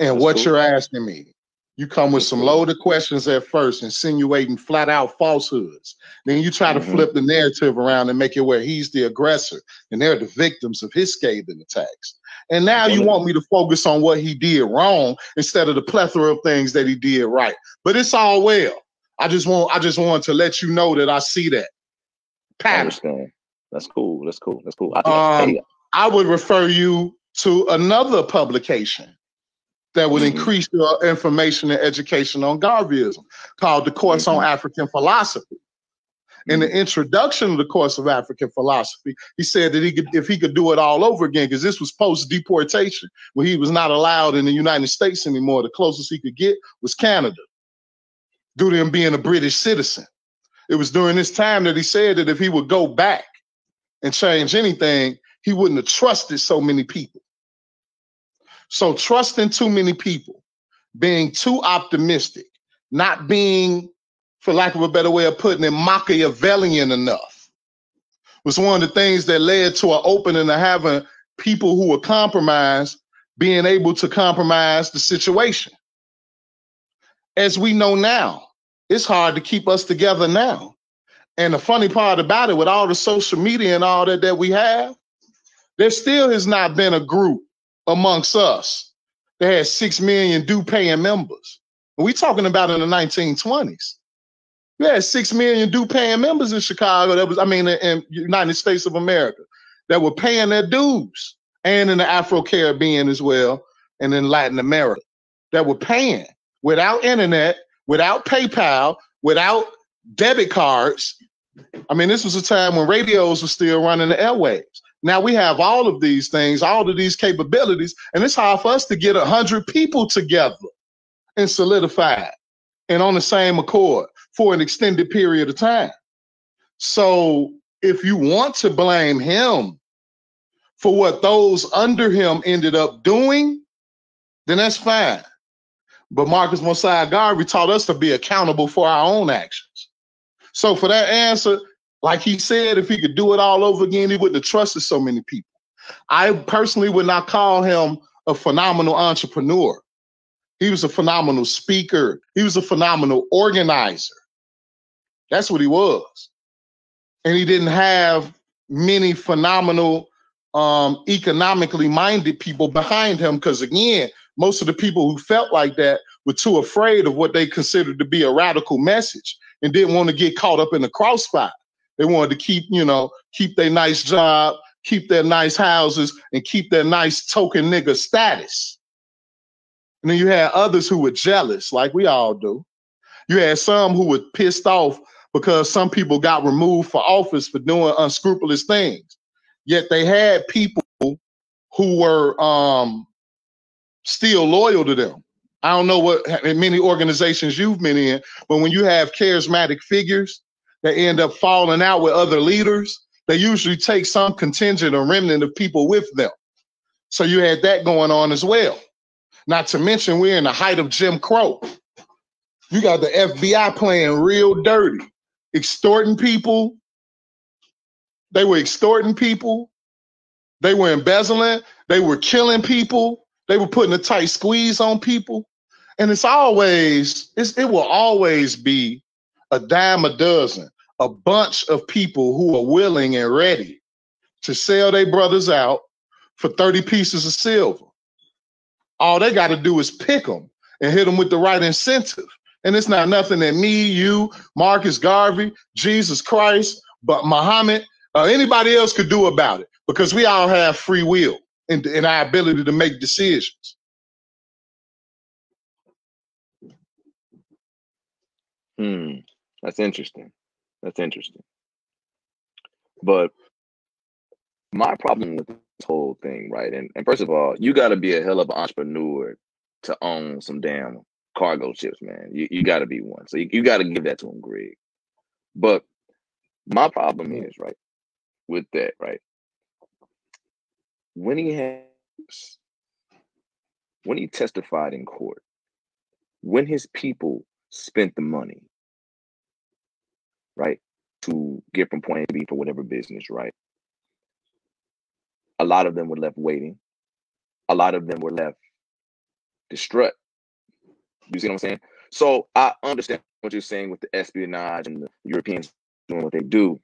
and That's what cool. you're asking me. You come with some loaded questions at first, insinuating flat out falsehoods. Then you try to Mhm. flip the narrative around and make it where he's the aggressor and they're the victims of his scathing attacks. And now you want me to focus on what he did wrong instead of the plethora of things that he did right. But it's all well. I just want I just want to let you know that I see that I pattern. understand. That's cool. That's cool. That's cool. I, Um, I would refer you to another publication that would Mhm. increase your information and education on Garveyism called the Course on Mhm. African Philosophy. In the introduction of the Course of African Philosophy, he said that he could, if he could do it all over again, because this was post deportation, when he was not allowed in the United States anymore. The closest he could get was Canada, due to him being a British citizen. It was during this time that he said that if he would go back and change anything, he wouldn't have trusted so many people. So trusting too many people, being too optimistic, not being, for lack of a better way of putting it, Machiavellian enough, was one of the things that led to an opening of having people who were compromised being able to compromise the situation. As we know now, it's hard to keep us together now. And the funny part about it, with all the social media and all that that we have, there still has not been a group amongst us that had six million due paying members. And we talking about in the 1920s. We had six million due paying members in Chicago. That was, I mean, in, in United States of America that were paying their dues, and in the Afro Caribbean as well, and in Latin America that were paying without internet, without PayPal, without debit cards. I mean, this was a time when radios were still running the airwaves. Now we have all of these things, all of these capabilities, and it's hard for us to get a hundred people together and solidified and on the same accord for an extended period of time. So if you want to blame him for what those under him ended up doing, then that's fine. But Marcus Mosiah Garvey taught us to be accountable for our own actions. So for that answer, like he said, if he could do it all over again, he wouldn't have trusted so many people. I personally would not call him a phenomenal entrepreneur. He was a phenomenal speaker. He was a phenomenal organizer. That's what he was. And he didn't have many phenomenal um, economically minded people behind him because, again, most of the people who felt like that were too afraid of what they considered to be a radical message and didn't want to get caught up in the crossfire. They wanted to keep, you know, keep their nice job, keep their nice houses, and keep their nice token nigga status. And then you had others who were jealous, like we all do. You had some who were pissed off because some people got removed for office for doing unscrupulous things. Yet they had people who were um, still loyal to them. I don't know what many organizations you've been in, but when you have charismatic figures that end up falling out with other leaders, they usually take some contingent or remnant of people with them. So you had that going on as well. Not to mention, we're in the height of Jim Crow. You got the FBI playing real dirty, extorting people. They were extorting people. They were embezzling. They were killing people. They were putting a tight squeeze on people. And it's always, it's, it will always be a dime a dozen, a bunch of people who are willing and ready to sell their brothers out for 30 pieces of silver. All they got to do is pick them and hit them with the right incentive. And it's not nothing that me, you, Marcus Garvey, Jesus Christ, but Muhammad, or anybody else could do about it because we all have free will and, and our ability to make decisions. Hmm. That's interesting. That's interesting. But my problem with this whole thing, right? And, and first of all, you got to be a hell of an entrepreneur to own some damn cargo ships, man. You, you got to be one. So you, you got to give that to him, Greg. But my problem is, right, with that, right? When he has, when he testified in court, when his people spent the money, right, to get from point A to B for whatever business, right? A lot of them were left waiting. A lot of them were left distraught. You see what I'm saying? So I understand what you're saying with the espionage and the Europeans doing what they do.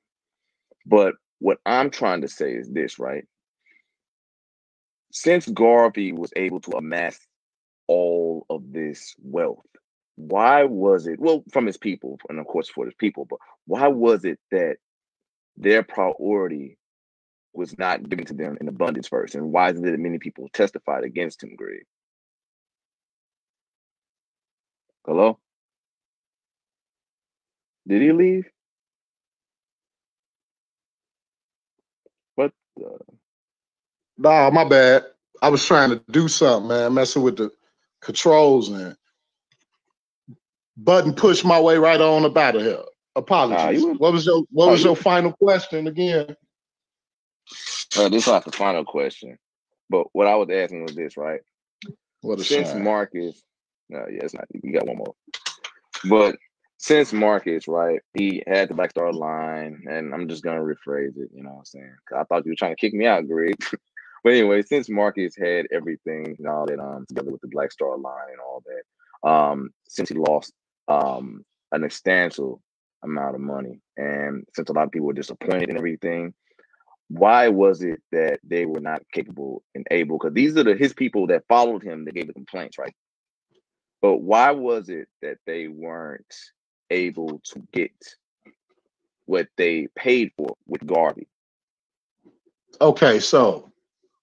But what I'm trying to say is this, right? Since Garvey was able to amass all of this wealth, why was it, well, from his people, and of course for his people, but why was it that their priority was not given to them in abundance first? And why is it that many people testified against him, Greg? Hello? Did he leave? What the? Nah, my bad. I was trying to do something, man, messing with the controls and button pushed my way right on up out of here. Apologies. what was your what was your final question again? Uh, this is not the final question, but what I was asking was this, right? What a Since shame. Marcus, no, yeah, it's not. You got one more, but since Marcus, right, he had the Black Star line, and I'm just gonna rephrase it. You know what I'm saying? I thought you were trying to kick me out, Greg. but anyway, since Marcus had everything, you know, that um together with the Black Star line and all that, um, since he lost um an substantial amount of money, and since a lot of people were disappointed and everything, why was it that they were not capable and able? Because these are the his people that followed him that gave the complaints, right? But why was it that they weren't able to get what they paid for with Garvey? Okay, so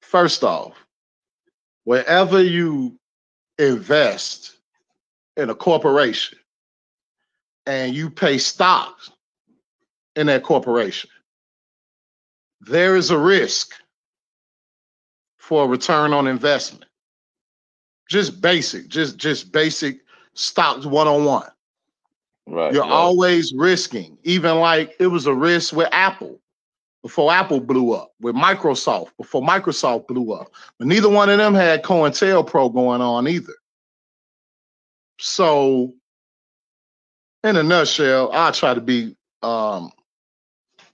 first off, wherever you invest in a corporation and you pay stocks in that corporation, there is a risk for a return on investment. Just basic, just just basic stocks one on one. Right. You're right. always risking, even like it was a risk with Apple before Apple blew up, with Microsoft before Microsoft blew up. But neither one of them had COINTELPRO going on either. So, in a nutshell, I'll try to be um,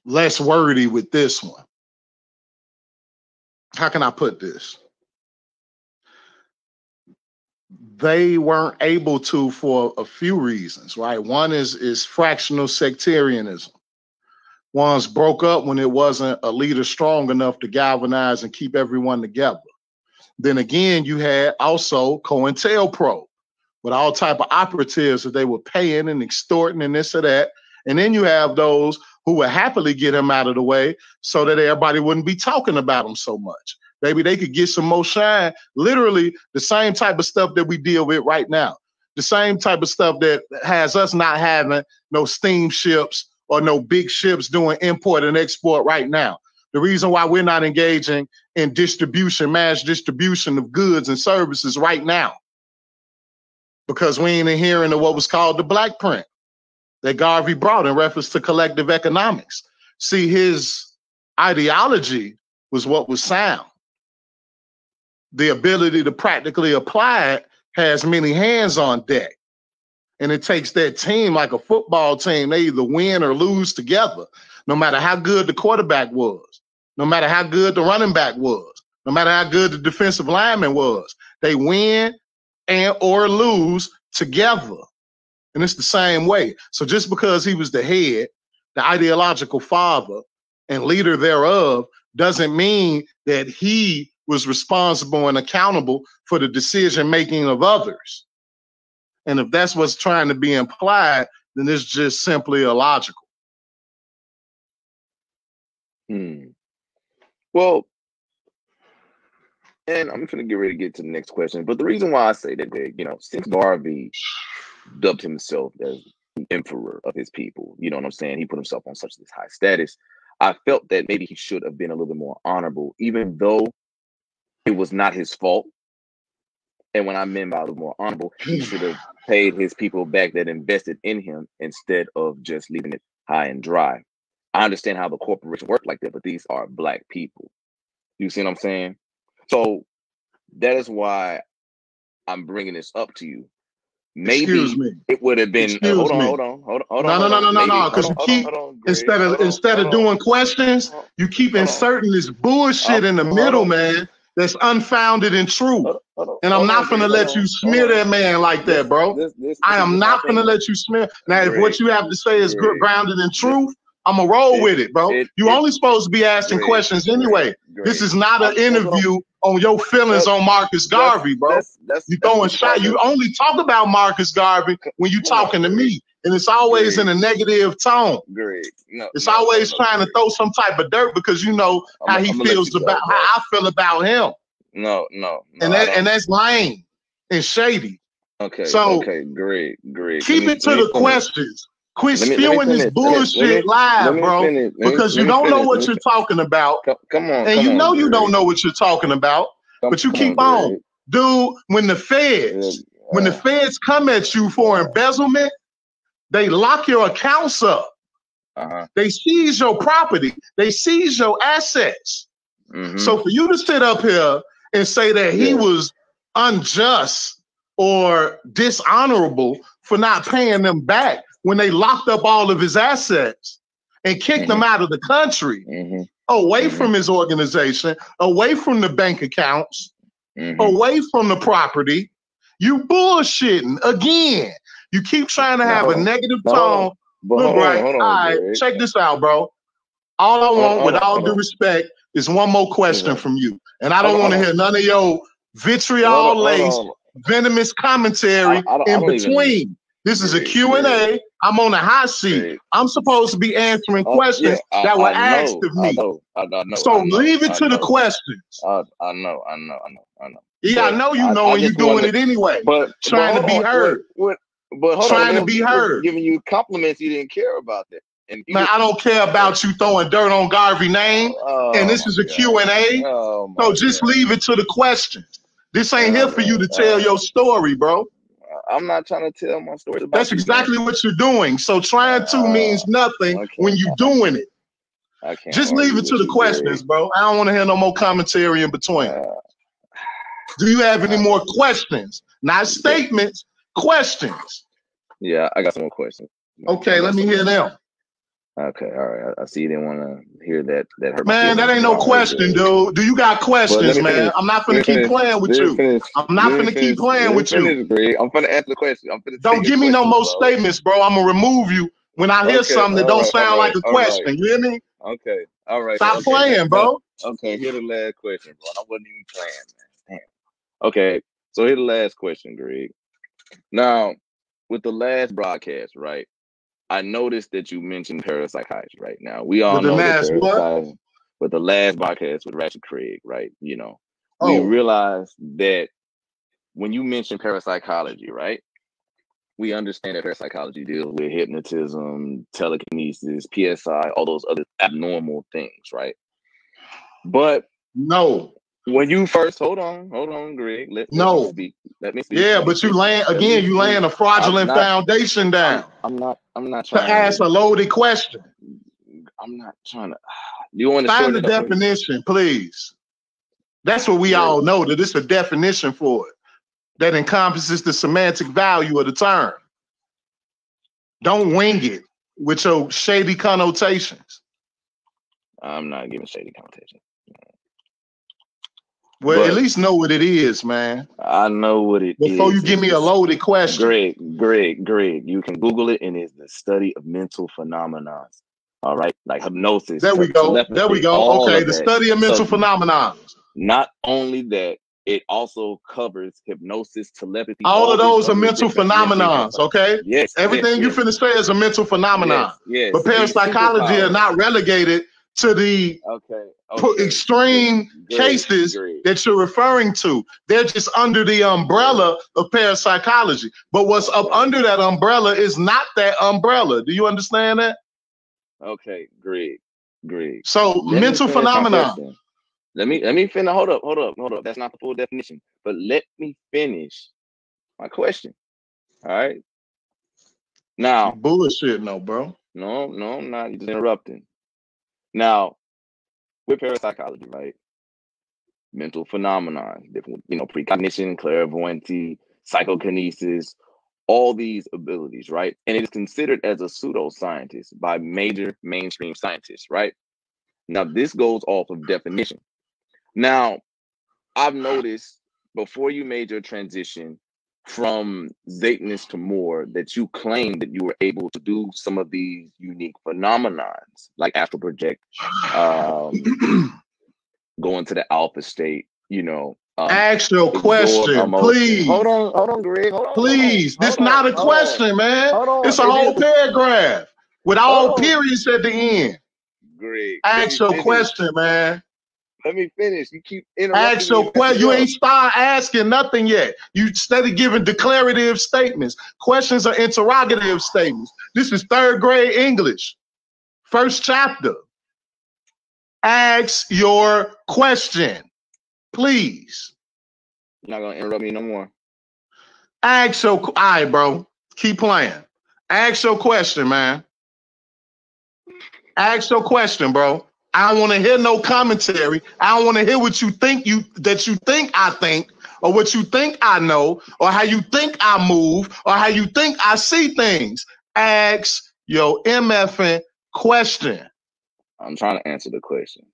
less wordy with this one. How can I put this? They weren't able to for a few reasons, right? One is is fractional sectarianism. Ones broke up when it wasn't a leader strong enough to galvanize and keep everyone together. Then again, you had also COINTELPRO with all type of operatives that they were paying and extorting and this or that. And then you have those who would happily get him out of the way so that everybody wouldn't be talking about him so much. Maybe they could get some more shine. Literally the same type of stuff that we deal with right now. The same type of stuff that has us not having no steamships or no big ships doing import and export right now. The reason why we're not engaging in distribution, mass distribution of goods and services right now, because we ain't adhering to what was called the black print that Garvey brought in reference to collective economics. See, his ideology was what was sound. The ability to practically apply it has many hands on deck. And it takes that team like a football team. They either win or lose together, no matter how good the quarterback was. no matter how good the running back was, no matter how good the defensive lineman was. They win and or lose together. And it's the same way. So just because he was the head, the ideological father and leader thereof, doesn't mean that he was responsible and accountable for the decision making of others. And if that's what's trying to be implied, then it's just simply illogical. Hmm. Well, and I'm gonna get ready to get to the next question. But the reason why I say that, Greg, you know, since Garvey dubbed himself as the emperor of his people, you know what I'm saying? He put himself on such this high status. I felt that maybe he should have been a little bit more honorable, even though it was not his fault. And when I mean by a little more honorable, he should have paid his people back that invested in him instead of just leaving it high and dry. I understand how the corporation worked like that, but these are black people. You see what I'm saying? So that is why I'm bringing this up to you. Maybe it would have been. Uh, hold, on, hold on, hold on, hold on, No, no, no, no, no, no. Because you keep instead of instead of doing questions, you keep inserting this bullshit in the middle, man. That's unfounded and true. And I'm not gonna let you smear that man like that, bro. I am not gonna let you smear. Now, if what you have to say is grounded in truth, I'm gonna roll it, with it, bro. It, you it, only supposed to be asking great, questions anyway. Great, this is not an interview on your feelings that's, on Marcus Garvey, bro. That's, that's, you throwing shot. You only talk about Marcus Garvey when you talking to me, and it's always great. in a negative tone. Great. No, it's no, always no, trying to throw some type of dirt because you know I'm, how he I'm feels about go, how I feel about him. No, no, and that and that's lame and shady. Okay. So okay, great, great. Keep me, it to the questions. Quit me, spewing this bullshit live, bro. because you don't know what you're talking about. Come, on. And you know you don't know what you're talking about. but you keep on. Dude, when the feds, when the feds come at you for embezzlement, they lock your accounts up. Uh-huh. They seize your property. They seize your assets. Mm-hmm. So for you to sit up here and say that he yeah. was unjust or dishonorable for not paying them back when they locked up all of his assets and kicked mm-hmm. him out of the country, mm-hmm. away mm-hmm. from his organization, away from the bank accounts, mm-hmm. away from the property. You bullshitting again. You keep trying to have no, a negative tone. No, Look, right. On, all right, check this out, bro. All I want, with all due respect, is one more question from you. And I don't want to hear none of your vitriol laced, venomous commentary I, I in between. This is a Q&A. I'm on a hot seat. I'm supposed to be answering oh, questions yeah, I, that were I asked of me. I know, I know, so leave it to the questions. I, I know, I know, I know, I know. Yeah, I know you know, and you're doing it anyway. But trying but to be on, heard. What, but trying on, to be heard. Giving you compliments, you didn't care about that. And Man, I don't care about you throwing dirt on Garvey name. Oh, and this is a Q&A. Oh, so just God. leave it to the questions. This ain't here oh, for you to oh. tell your story, bro. I'm not trying to tell my story. That's exactly what you're doing. So trying to uh, means nothing when you're doing it. I can't Just leave it to the questions, bro. I don't want to hear no more commentary in between. Uh, Do you have any more questions? Not statements, questions. Yeah, I got some more questions. Okay, let me hear them. Okay, all right. I, I see you didn't want to hear that. That hurt. Man, that ain't no question, dude. Do you got questions, man? Finish. I'm not gonna keep finish. playing with you. Finish. I'm not gonna keep playing with you. Greg. I'm gonna answer the question. I'm gonna don't give me no more bro. statements, bro. I'm gonna remove you when I hear okay, something that don't right, sound right, like a question. Right. You hear me? Okay. All right. Stop okay, playing, bro. Okay. Here the last question, bro. I wasn't even playing, man. Damn. Okay. So here the last question, Greg. Now, with the last broadcast, right? I noticed that you mentioned parapsychiatry right now. We all with know that what? with the last podcast with Ratchet Craig, right? You know, oh. we realized that when you mentioned parapsychology, right? We understand that parapsychology deals with hypnotism, telekinesis, PSI, all those other abnormal things, right? But no, when you first hold on, hold on, Greg. Let, no. Let me speak. Let me speak. Yeah, but you land again. You laying a fraudulent not, foundation down. I'm, I'm, not. I'm not trying to ask a loaded question. I'm not trying to. You want to find the definition, please? That's what we yeah. all know. That it's a definition for it that encompasses the semantic value of the term. Don't wing it with your shady connotations. I'm not giving shady connotation. Well, But- at least know what it is, man. I know what it is. Before you give me a loaded question. Greg, Greg, Greg, you can Google it, and it's the study of mental phenomena. All right, like hypnosis. There we go. There we go. Okay, the that. study of mental So- phenomena. Not only that, it also covers hypnosis, telepathy. All of those are mental phenomena. Yes, okay? yes, Everything you yes, finna say is a mental phenomenon. Yes, yes. But parapsychology are not relegated to the okay. okay. extreme Greg, cases Greg. that you're referring to. They're just under the umbrella of parapsychology. But what's up under that umbrella is not that umbrella. Do you understand that? Okay, great, great. So Let mental my phenomena. Let me let me finish. Hold up, hold up, hold up. That's not the full definition. But let me finish my question. All right. Now, Bullshit, no, bro. no, no, I'm not. You're just interrupting. Now, with parapsychology, right? Mental phenomena, different, you know, precognition, clairvoyancy, psychokinesis, all these abilities, right? And it is considered as a pseudoscientist by major mainstream scientists, right? Now, this goes off of definition. Now, I've noticed before you made your transition from Satanist to Moor that you claim that you were able to do some of these unique phenomenons, like astral project, um, go into the alpha state, you know. Um, Ask your question, emotion. please. Hold on, hold on, Greg. Hold on. hold on, Please. This on, not a question, man. It's a It whole is- paragraph with all periods at the end. Greg. Ask your question, man. Let me finish. You keep interrupting. Ask your question. You ain't start asking nothing yet. You steady giving declarative statements. Questions are interrogative statements. This is third grade English. First chapter. Ask your question, please. You're not gonna interrupt me no more. Ask your. All right, bro. Keep playing. Ask your question, man. Ask your question, bro. I don't want to hear no commentary. I don't want to hear what you think you that you think I think, or what you think I know, or how you think I move, or how you think I see things. Ask your MFN question. I'm trying to answer the question.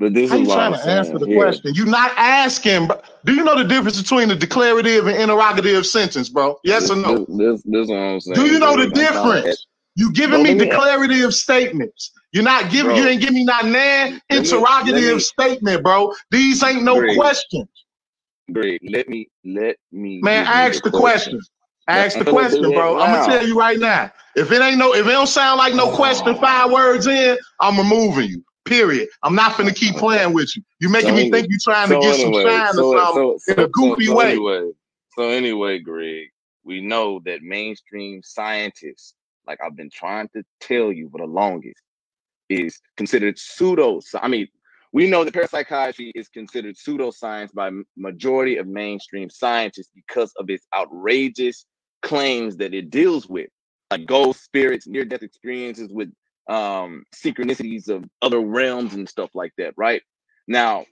But this How is you trying I'm to answer the here. question? You're not asking. bro. Do you know the difference between a declarative and interrogative sentence, bro? Yes or no? This, this, this is what I'm saying. Do you know the Greg. I'm trying to difference? You giving me me- declarative statements. You're not giving. Bro. You ain't giving me not nan me- interrogative let me- statement, bro. These ain't no Greg, questions, Greg, let me let me man. Ask the question. Ask the question, bro. I'm gonna tell you right now. If it ain't no, if it don't sound like no question, five words in, I'm removing you. Period. I'm not gonna keep playing with you. You're making So me think you're trying So to get anyway, some shine so, or something so, in a goofy way. Anyway, so anyway, Greg, we know that mainstream scientists, like I've been trying to tell you for the longest, is considered pseudo. I mean, we know that parapsychology is considered pseudoscience by majority of mainstream scientists because of its outrageous claims that it deals with, like ghost spirits, near-death experiences with um synchronicities of other realms and stuff like that, right? Now,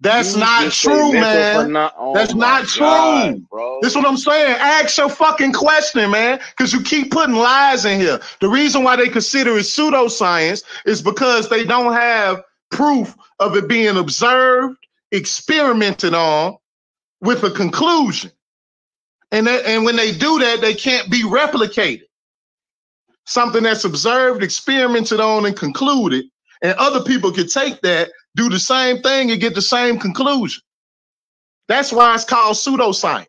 That's you not true, man. pheno- oh That's not God, true. bro. This is what I'm saying. Ask your fucking question, man, because you keep putting lies in here. The reason why they consider it pseudoscience is because they don't have proof of it being observed, experimented on, with a conclusion. And that, and when they do that, they can't be replicated. Something that's observed, experimented on, and concluded, and other people could take that, do the same thing, and get the same conclusion. That's why it's called pseudoscience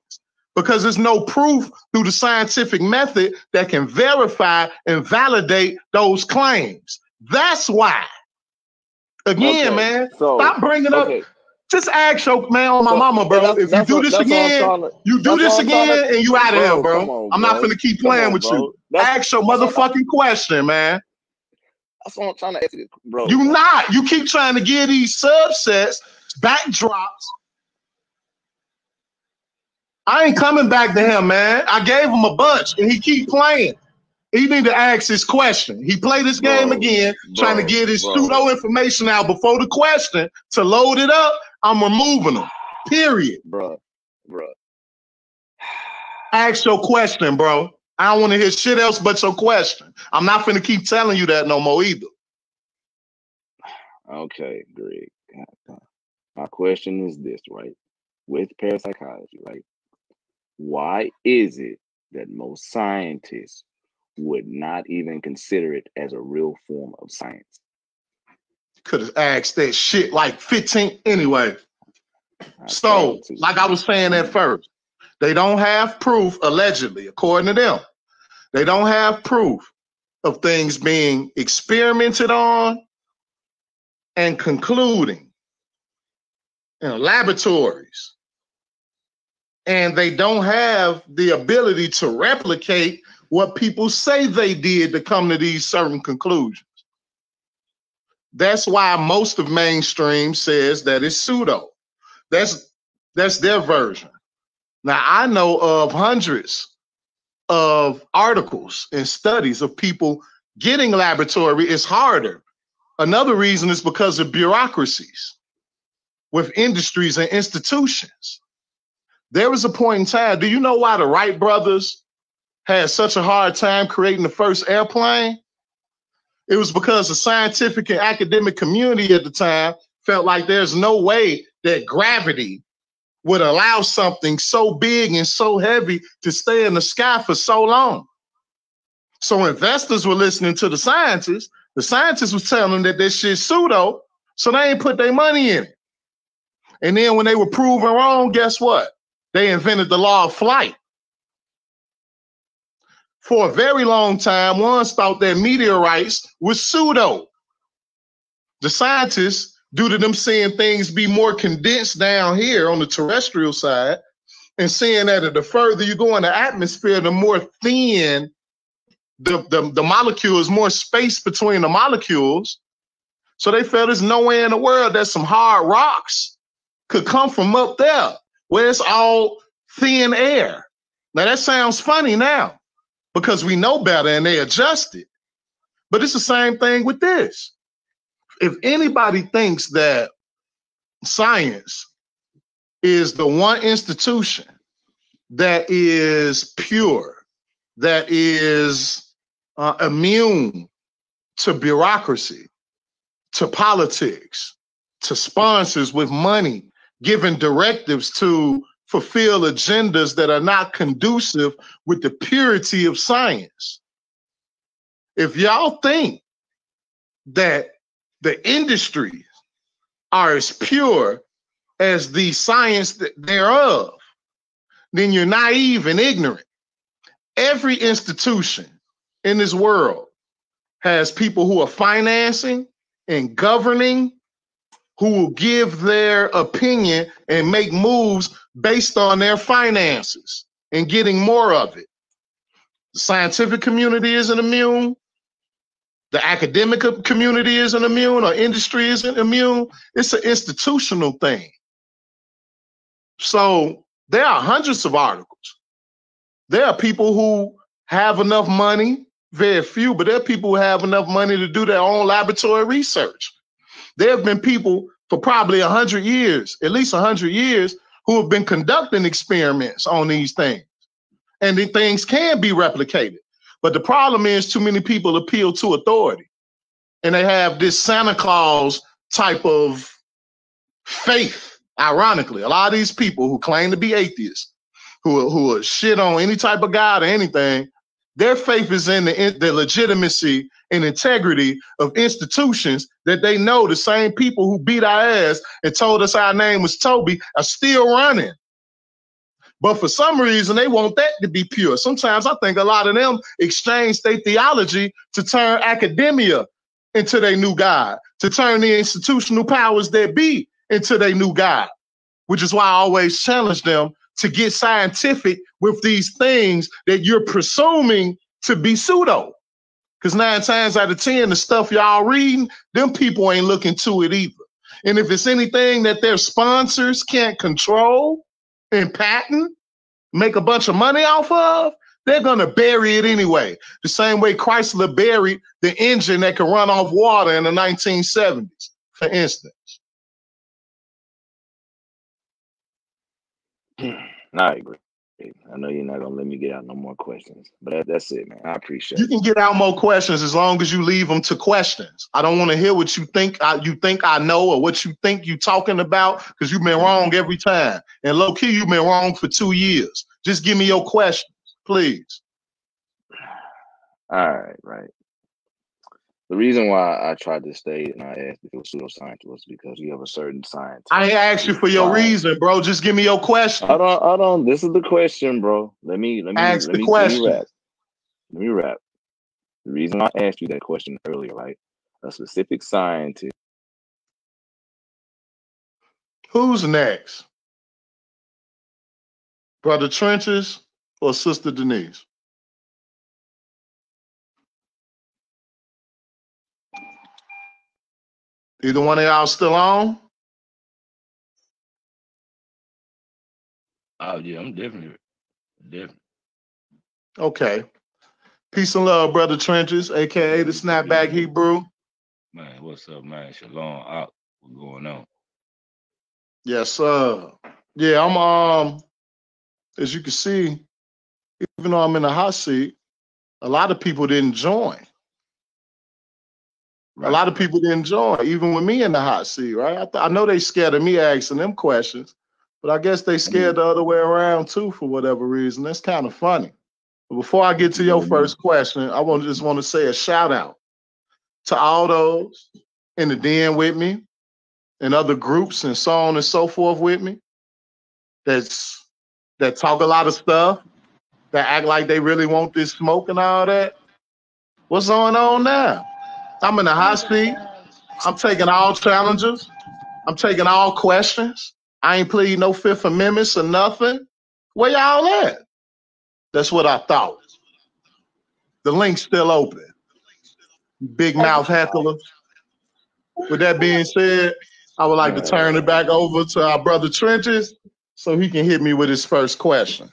because there's no proof through the scientific method that can verify and validate those claims. That's why. Again, Okay, man, so stop bringing up. Just ask your man on my So, mama, bro. If you do what- this that's what I'm again, to- you do this what I'm trying again, to- and you out of here, bro. on, I'm not bro. finna keep playing on, with bro. you. That's, Ask your that's what I'm- motherfucking question, man. That's what I'm trying to ask you, bro. You not. You keep trying to give these subsets backdrops. I ain't coming back to him, man. I gave him a bunch, and he keep playing. He need to ask his question. He played this game Bro, again, trying to get his bro. pseudo information out before the question. To load it up, I'm removing him. Period. bro, bro. Ask your question, bro. I don't want to hear shit else but your question. I'm not finna keep telling you that no more either. Okay, Greg. My question is this, right? With parapsychology, right? Why is it that most scientists would not even consider it as a real form of science? Could have asked that shit like 15 anyway. So, like I was saying at first, they don't have proof, allegedly, according to them. They don't have proof of things being experimented on and concluding in laboratories. And they don't have the ability to replicate what people say they did to come to these certain conclusions. That's why most of mainstream says that it's pseudo. That's that's their version. Now I know of hundreds of articles and studies of people getting laboratory is harder. Another reason is because of bureaucracies with industries and institutions. There was a point in time, do you know why the Wright brothers had such a hard time creating the first airplane? It was because the scientific and academic community at the time felt like there's no way that gravity would allow something so big and so heavy to stay in the sky for so long. So investors were listening to the scientists. The scientists was telling them that this shit's pseudo, so they ain't put their money in it. And then when they were proven wrong, guess what? They invented the law of flight. For a very long time, ones thought that meteorites were pseudo. The scientists due to them seeing things be more condensed down here on the terrestrial side and seeing that the further you go in the atmosphere, the more thin the, the, the molecules, more space between the molecules. So they felt there's nowhere in the world that some hard rocks could come from up there where it's all thin air. Now that sounds funny now because we know better and they adjusted. But it's the same thing with this if anybody thinks that science is the one institution that is pure, that is uh, immune to bureaucracy, to politics, to sponsors with money, giving directives to fulfill agendas that are not conducive with the purity of science. If y'all think that the industries are as pure as the science thereof, then you're naive and ignorant. Every institution in this world has people who are financing and governing who will give their opinion and make moves based on their finances and getting more of it. The scientific community isn't immune the academic community isn't immune or industry isn't immune. It's an institutional thing. So there are hundreds of articles. There are people who have enough money, very few, but there are people who have enough money to do their own laboratory research. There have been people for probably 100 years, at least 100 years, who have been conducting experiments on these things. And the things can be replicated. But the problem is too many people appeal to authority. And they have this Santa Claus type of faith. Ironically, a lot of these people who claim to be atheists, who, who are shit on any type of God or anything, their faith is in the, in the legitimacy and integrity of institutions that they know the same people who beat our ass and told us our name was Toby are still running. But for some reason, they want that to be pure. Sometimes I think a lot of them exchange their theology to turn academia into their new God, to turn the institutional powers that be into their new God, which is why I always challenge them to get scientific with these things that you're presuming to be pseudo. Because nine times out of 10, the stuff y'all reading, them people ain't looking to it either. And if it's anything that their sponsors can't control, and patent, make a bunch of money off of, they're going to bury it anyway. The same way Chrysler buried the engine that could run off water in the 1970s, for instance. Hmm, I agree. I know you're not gonna let me get out no more questions, but that, that's it, man. I appreciate. You can get out more questions as long as you leave them to questions. I don't want to hear what you think I, you think I know or what you think you talking about because you've been wrong every time. And low key, you've been wrong for two years. Just give me your questions, please. All right, right. The reason why I tried to stay and I asked if it was pseudoscience was because you have a certain science. I asked you for your reason, bro. Just give me your question. Hold on, hold on. This is the question, bro. Let me let me ask let the me, question. Let me, wrap. let me wrap. The reason I asked you that question earlier, right? A specific scientist. Who's next? Brother Trenches or Sister Denise? Either one of y'all still on? Oh yeah, I'm definitely definitely. Okay. Peace and love, brother Trenches, aka the Snapback Hebrew. Man, what's up, man? Shalom out. What's going on? Yes, sir. Yeah, I'm um as you can see, even though I'm in the hot seat, a lot of people didn't join. A lot of people didn't join, even with me in the hot seat, right? I, th- I know they scared of me asking them questions, but I guess they scared the other way around too for whatever reason. That's kind of funny. But before I get to your mm-hmm. first question, I want just want to say a shout out to all those in the den with me and other groups and so on and so forth with me. That's that talk a lot of stuff, that act like they really want this smoke and all that. What's going on now? I'm in the hot seat. I'm taking all challenges. I'm taking all questions. I ain't pleading no Fifth Amendments or nothing. Where y'all at? That's what I thought. The link's still open. Big mouth heckler. With that being said, I would like to turn it back over to our brother Trenches so he can hit me with his first question.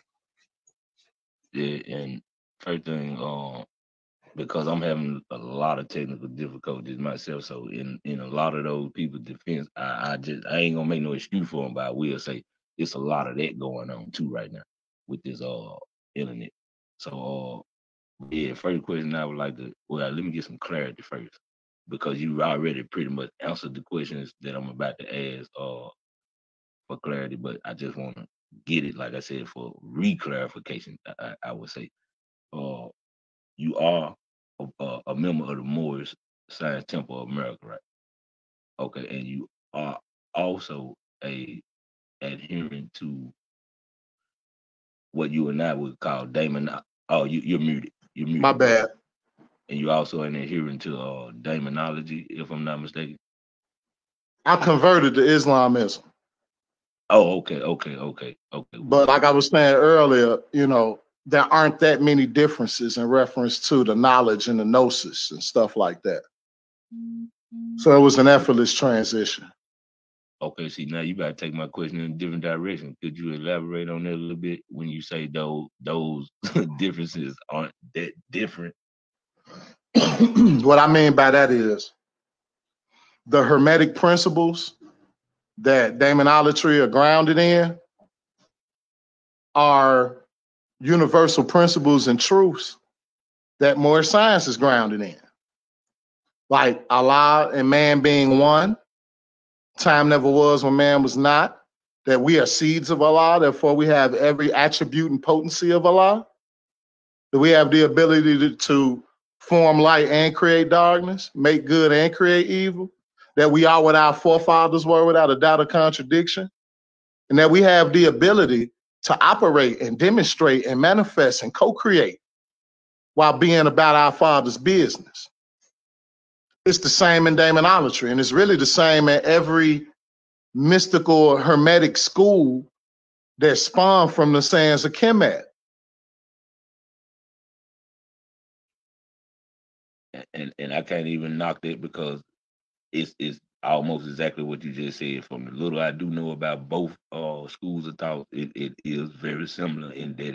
Yeah, and first thing, um, because I'm having a lot of technical difficulties myself. So in in a lot of those people's defense, I, I just I ain't gonna make no excuse for them, but I will say it's a lot of that going on too right now with this uh internet. So uh yeah, first question I would like to well let me get some clarity first. Because you already pretty much answered the questions that I'm about to ask uh for clarity, but I just wanna get it, like I said, for re-clarification, I, I, I would say. Uh you are a, a member of the Moorish Science Temple of America, right? Okay, and you are also a adherent to what you and I would call Damon. Oh, you, you're muted. You're muted. My bad. And you also an adherent to uh, demonology, if I'm not mistaken. I converted to Islamism. Oh, okay, okay, okay, okay. But like I was saying earlier, you know, there aren't that many differences in reference to the knowledge and the gnosis and stuff like that. So it was an effortless transition. Okay, see now you gotta take my question in a different direction. Could you elaborate on that a little bit when you say those those differences aren't that different? what I mean by that is the hermetic principles that demonolatry are grounded in are universal principles and truths that more science is grounded in. Like Allah and man being one, time never was when man was not, that we are seeds of Allah, therefore we have every attribute and potency of Allah, that we have the ability to, to form light and create darkness, make good and create evil, that we are what our forefathers were without a doubt or contradiction, and that we have the ability to operate and demonstrate and manifest and co-create while being about our father's business. It's the same in demonolatry, and it's really the same in every mystical hermetic school that spawned from the sands of Kemet. And and I can't even knock that because it's it's almost exactly what you just said. From the little I do know about both uh, schools of thought, it, it is very similar in that